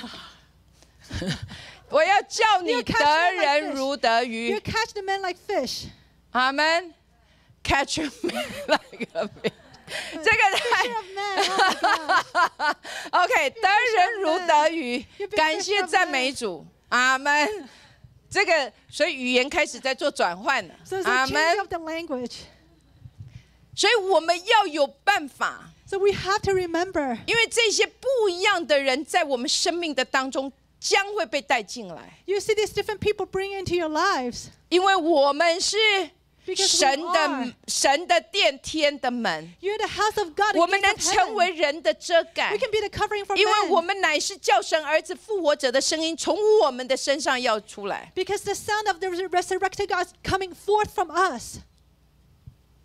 我要叫你得人.如得鱼 you。catch the men like fish. 阿门。Catch me like a fish，这个太. Oh. OK，得人如得鱼感谢赞美主，阿门。这个，所以语言开始在做转换了阿 a 门 change。of the language. 所以我们要有办法，So we have to remember 因为这些不一样的人在我们生命的当中将会被带进来，you see these different people bring into your lives 因为我们是 because 神 we 的 are. 神的殿天的门， You're the house of God. 我 the 们 gates 能 of 成 heaven. 为人的遮盖 We。can be the covering for 因为我 men 们乃是叫神儿子复活者的声音从我们的身上要出来， because the sound of the resurrected God is coming forth from us.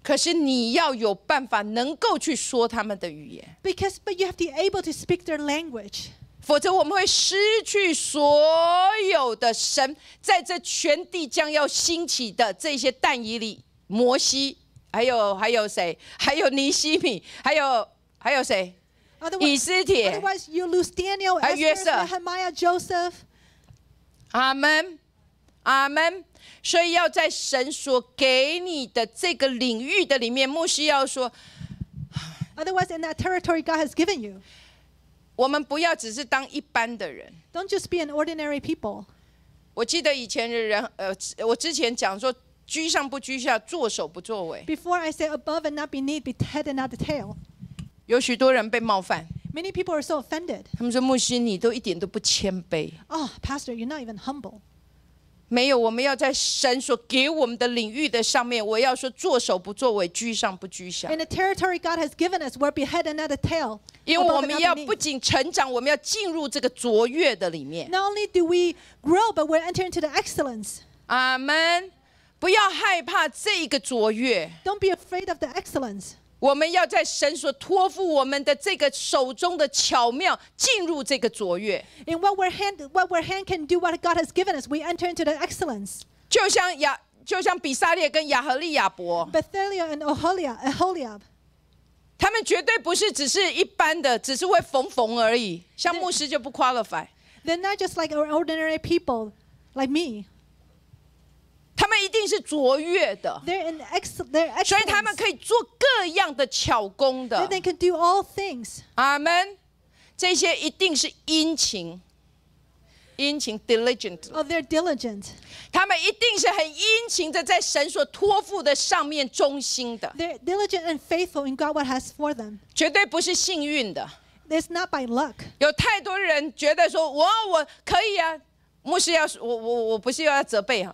可是你要有办法能够去说他们的语言， Because, but you have to be able to speak their language. 否则我们会失去所有的神在这全地将要兴起的这些但以里、摩西，还有还有谁？还有尼西米，还有还有谁？以斯帖。otherwise you lose Daniel, 还有约 Esther, 瑟。Nehemiah, Joseph. 阿门，阿门。所以要在神所给你的这个领域的里面，牧师要说，Otherwise, in that territory God has given you, 我们不要只是当一般的人。don't just be an ordinary people. 我记得以前的人，呃，我之前讲说，居上不居下，作首不作尾，Before I say above and not beneath, be head and not the tail. 有许多人被冒犯，Many people are so offended. 他们说牧师你都一点都不谦卑。Oh, Pastor, you're not even humble. 没有，我们要在神所给我们的领域的上面，我要说作首不作尾，居上不居下 In，the territory God has given us, we're be head and not the tail. 因为我们要不仅成长，我们要进入这个卓越的里面。Not only do we grow, but we're entering into the excellence. 阿门！不要害怕这一个卓越，Don't be afraid of the excellence. 我们要在神所托付我们的这个手中的巧妙，进入这个卓越。In what we're hand, what we're hand can do, what God has given us, we enter into the excellence. 就像亚，就像比萨列跟亚何利亚伯。Bezalel and Oholiab, Oholiab. 他们绝对不是只是一般的，只是会缝缝而已。像牧师就不 qualify。They're not just like ordinary people, like me. 他们一定是卓越的，They're an ex, they're 所以他们.可以做各样的巧工的 they can do all things. 阿门。这些一定是殷勤，殷勤 diligent，Oh, they're diligent. 他们一定是很殷勤的在神所托付的上面忠心的，They're diligent and faithful in God what has for them. 绝对不是幸运的。It's not by luck. 有太多人觉得说，我我可以啊，牧师要我我我不是又要责备哈，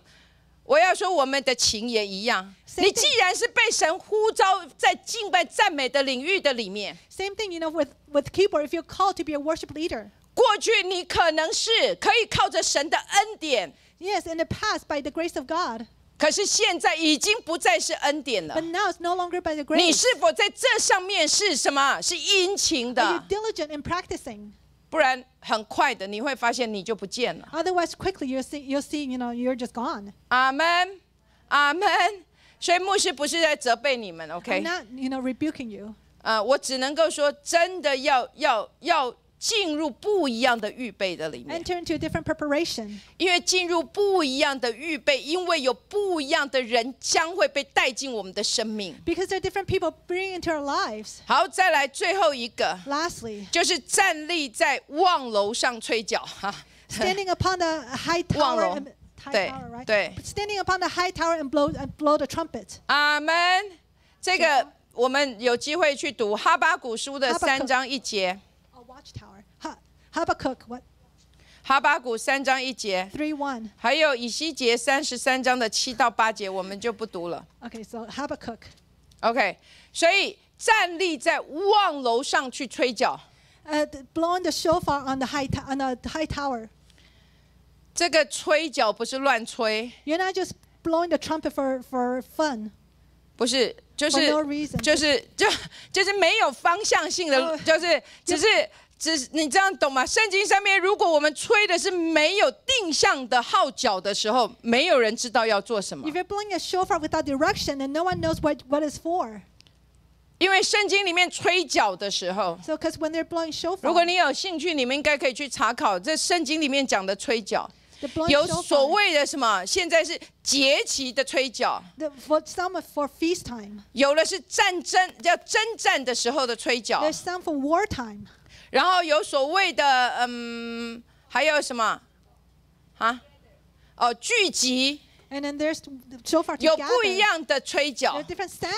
我要说我们的情也一样。你既然是被神呼召在敬拜赞美的领域的里面，Same thing, you know, with, with keyboard. If you're called to be a worship leader, 过去你可能是可以靠着神的恩典，yes, in the past by the grace of God, 可是现在已经不再是恩典了 but。now it's no longer by the grace. 你是否在这上面是什么？是殷勤 Are you 的，diligent in practicing? 不然很快的你会发现你就不见了。Otherwise, quickly you'll see, you'll see, you know, you're just gone. 阿门，阿门。所以牧师不是在责备你们 I'm，OK？not, you know, rebuking you. 呃，我只能够说，真的要要要进入不一样的预备的里面，Enter into a different preparation 因为进入不一样的预备，因为有不一样的人将会被带进我们的生命。because there are different people bringing into our lives. 好，再来最后一个，Lastly, 就是站立在望楼上吹角哈。standing upon the high tower, 楼。对，对。Standing upon the high tower and blow and blow the trumpet. 阿门。这个我们有机会去读哈巴古书的三章一节 Habakkuk, what? 哈巴谷三章一节，Three one. 还有以西结三十三章的七到八节，我们就不读了。Okay, so Habakkuk. Okay，所以站立在望楼上去吹角，Uh, th- blowing the shofar on the high on the high tower. 这个吹角不是乱吹，You're not just blowing the trumpet for, for fun. 不是，就是 no 就是就就是没有方向性的，呃就是只是只是你这样懂吗？圣经上面，如果我们吹的是没有定向的号角的时候，没有人知道要做什么 If，you're blowing a shofar without direction, then no one knows what, what it's for. 因为圣经里面吹角的时候。So, because when they're blowing 如果 shofar, 你有兴趣，你们应该可以去查考这圣经里面讲的吹角，the 有所谓的什么？现在是节期的吹角，the, for some for feast time. 有的是战争叫征战的时候的吹角，There's some for wartime. 然后有所谓的嗯，还有什么啊？哦，聚集 And then there's shofar 有不一样的吹角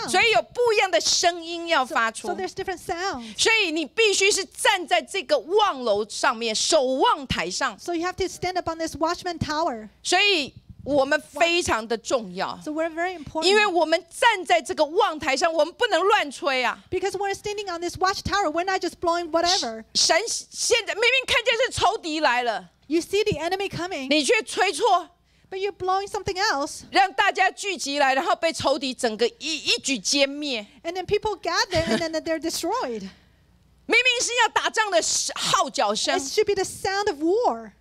所以有不一样的声音要 So, so。there's different sounds. 所以你必须是站在这个望楼上面，守望台上。So you have to stand up on this watchman tower. 所以我们非常的重要，So we're very important. 因为我们站在这个望台上，我们不能乱吹啊。because we're standing on this watchtower, we're not just blowing whatever. 神现在明明看见是仇敌来了，You see the enemy coming, 你却吹错，but you're blowing something else. 让大家聚集来，然后被仇敌整个一一举歼灭。And then people gather and then they're destroyed. 明明是要打仗的号角声 It，should be the sound of war,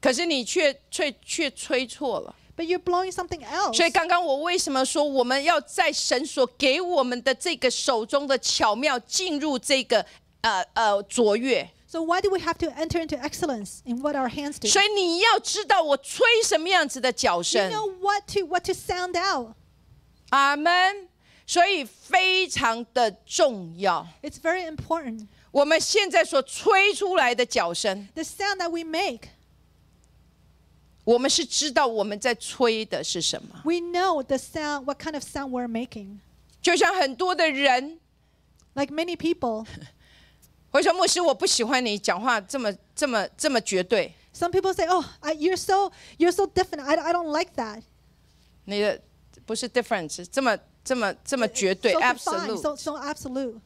可是你却却却吹错了。But you're blowing something else. 所以刚刚我为什么说我们要在神所给我们的这个手中的巧妙进入这个呃呃卓越？So why do we have to enter into excellence in what our hands do? 所以你要知道我吹什么样子的脚 You 声。know what to what to sound out. 阿门。所以非常的重要。It's very important. 我们现在所吹出来的角声，The sound that we make 我们是知道我们在吹的是什么。 we know the sound, what kind of sound we're making. 就像很多的人 Like many people, 会说：“牧师，我不喜欢你讲话这么这么这么绝对。 some people say, "Oh, I, you're so you're so different. I, I don't like that." 你的不是 difference，这么这么这么绝对 so defined, absolute。 so so absolute.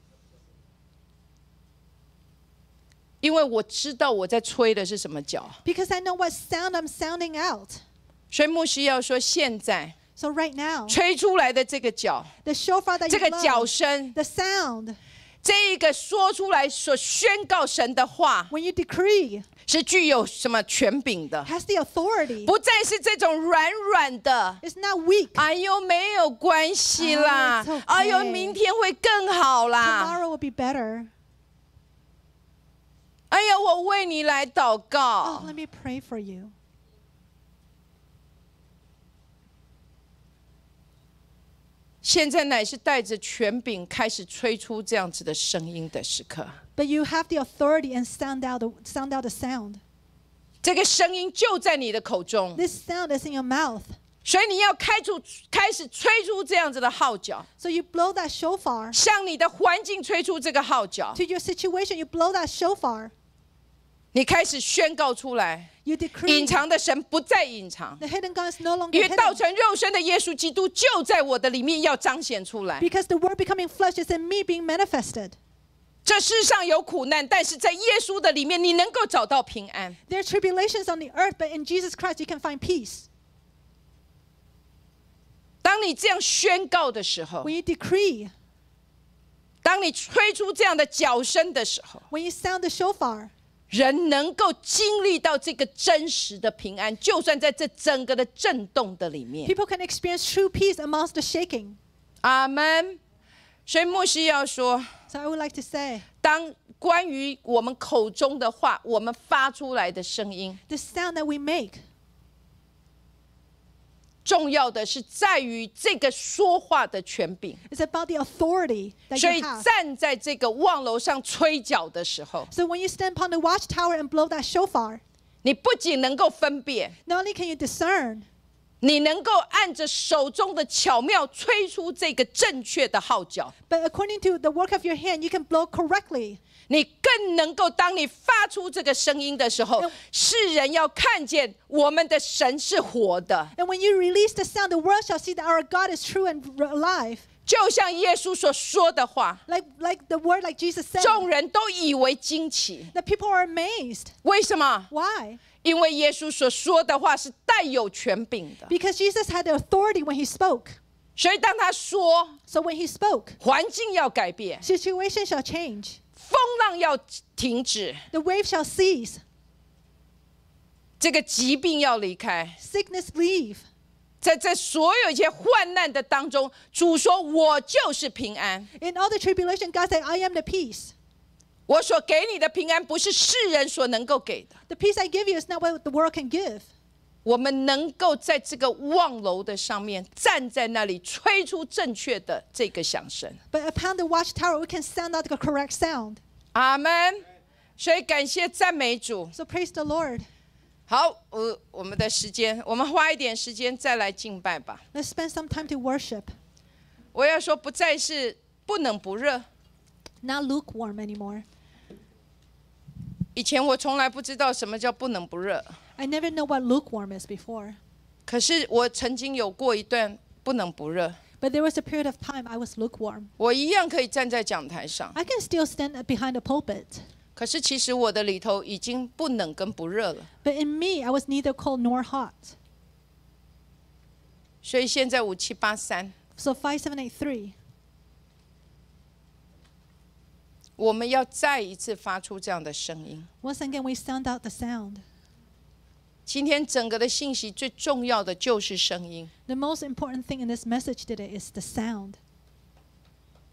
因为我知道我在吹的是什么角，Because I know what sound I'm sounding out. 所以牧师要说：现在 So right now, 吹出来的这个角，the shofar that 这 you 个脚 blow, 声，the sound 这一个说出来所宣告神的话，when you decree 是具有什么权柄的，has the authority. 不再是这种软软的。It's not weak. 哎呦，没有关系啦 Oh, okay.，哎呦，明天会更好啦。Tomorrow will be better. 哎呀，我为你来祷 Oh, 告。let me pray for you. 现在乃是带着权柄开始吹出这样子的声音的时刻。But you have the authority and sound out the sound out the sound. 这个声音就在你的口中，This sound is in your mouth. 所以你要开出开始吹出这样子的号角， So you blow that shofar 向你的环境吹出这个号角， to your situation. You blow that shofar. 你开始宣告出来， You 隐 decree 藏的神不再隐藏， the hidden God is no longer 因为道 hidden. 成肉身的耶稣基督就在我的里面要彰显出来。 Because the word becoming flesh is in me being manifested. 这世上有苦难，但是在耶稣的里面，你能够找到平安。 There are tribulations on the earth, but in Jesus Christ you can find peace. 当你这样宣告的时候，When you decree, 当你吹出这样的脚声的时候，when you sound the shofar, 人能够经历到这个真实的平安，就算在这整个的震动的里面。people can experience true peace amongst the shaking. 阿门。所以牧师要说，So I would like to say, 当关于我们口中的话，我们发出来的声音，the sound that we make 重要的是在于这个说话的权柄。It's about the authority 所以站在这个望楼上吹角的时候，So when you stand upon the watchtower and blow that shofar, 你不仅能够分辨，not only can you discern, 你能够按着手中的巧妙吹出这个正确的号角，but according to the work of your hand, you can blow correctly. 你更能够当你发出这个声音的时候嗯，世人要看见我们的神是活的， And when you release the sound, the world shall see that our God is true and r- alive. 就像耶稣所说的话， Like, like the word, like Jesus said, 众人都以为惊奇。 that people are amazed. 为什么？ Why? 因为耶稣所说的话是带有权柄的， Because Jesus had the authority when he spoke. 所以当他说 So when he spoke, 环境要改变， situation shall change. 风浪要停止，The wave shall cease. 这个疾病要离开。Sickness leave. 在这所有一些患难的当中，主说：“我就是平安。In all the tribulation, God said, I am the peace. 我所给你的平安，不是世人所能够给的。The peace I give you is not what the world can give. 我们能够在这个望楼的上面站在那里，吹出正确的这个响声。 But upon the watchtower, we can sound out the correct sound. 阿门。所以感谢赞美主。 So praise the Lord. 好，我我们的时间，我们花一点时间再来敬拜吧。 Let's spend some time to worship. 我要说，不再是不冷不热。 Not lukewarm anymore. 以前我从来不知道什么叫不冷不热， I never know what lukewarm is before. 可是我曾经有过一段不冷不热， But there was a period of time I was lukewarm. 我一样可以站在讲台上， I can still stand behind the pulpit. 可是其实我的里头已经不冷跟不热了。 But in me, I was neither cold nor hot. 所以现在五七八三， So 5783, 我们要再一次发出这样的声音。 once again, we sound out the sound. 今天整个的信息最重要的就是声音， The most important thing in this message today is the sound.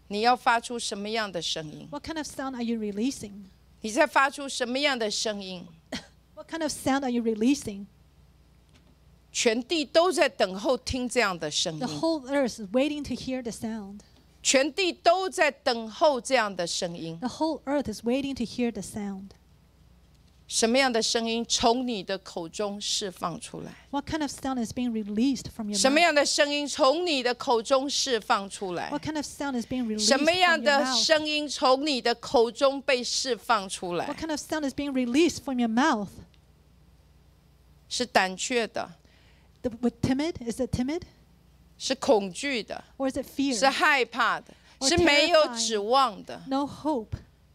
你要发出什么样的声音？ What kind of sound are you releasing? 你在发出什么样的声音？ What kind of sound are you releasing? 全地都在等候听这样的声 The 音， whole earth is waiting to hear the sound. 全地都在等候这样的声音。 The whole earth is waiting to hear the sound. 什么样的声音从你的口中释放出来？ What kind of sound is being released from your 什么 mouth? 样的声音从你的口中释放出来？ What kind of sound is being released 什么 from 样 your 的 mouth? 声音从你的口中被释放出来 What？kind of sound is being released from your mouth? 是胆怯的， The, with timid? Is it timid? 是恐惧的， Or is it fear? 是害怕的， Or 是没有 terrified 指望的， No hope?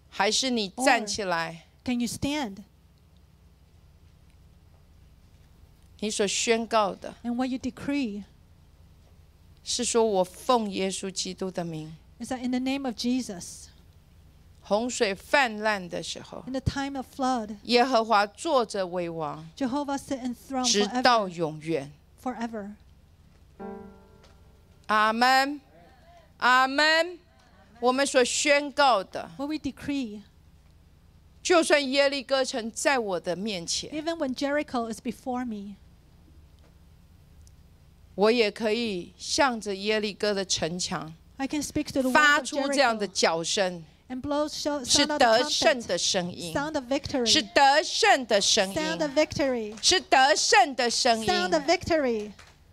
还是你 Or 站起来， Can you stand? 你所宣告的 And what you decree 是说我奉耶稣基督的名， is that in the name of Jesus, 洪水泛滥的时候， in the time of flood, 耶和华坐着为王， Jehovah sit enthroned 直到 forever. 永远。 forever. 阿门，阿门。我们所宣告的， What we decree, 就算耶利哥城在我的面前， even when Jericho is before me, 我也可以向着耶利哥的城墙发出这样的叫声是得胜的声音。是得胜的声音。是得胜的声音。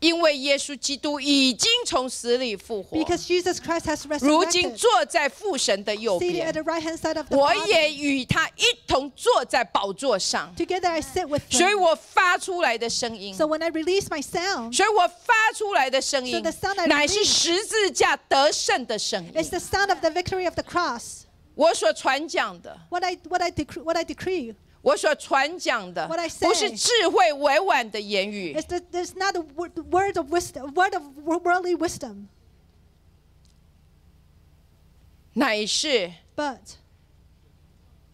因为耶稣基督已经从死里复活，Because Jesus Christ has 如今坐在父神的右边 the，right hand side of the 我.也与他一同坐在宝座上。Together I sit with 所以.我发出来的声音，So when I release my sound, 所以我发出来的声音乃是十字架得胜的声音 it's。the sound of the victory of the cross. 我所传讲的，What I what I decree, what I decree 我所传讲的不是智慧委婉的言语 there's not a word of wisdom, word of worldly wisdom, 乃是 but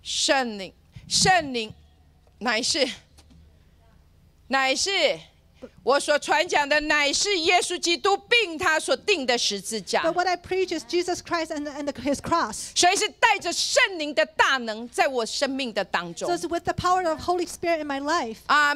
圣灵，圣灵，乃是，乃是我所传讲的，乃是耶稣基督并他所定的十字架 but，what I preach is Jesus Christ and, and the, His cross. 所以是带着圣灵的大能在我生命的当中 So it's with the power of Holy Spirit in my life. 啊。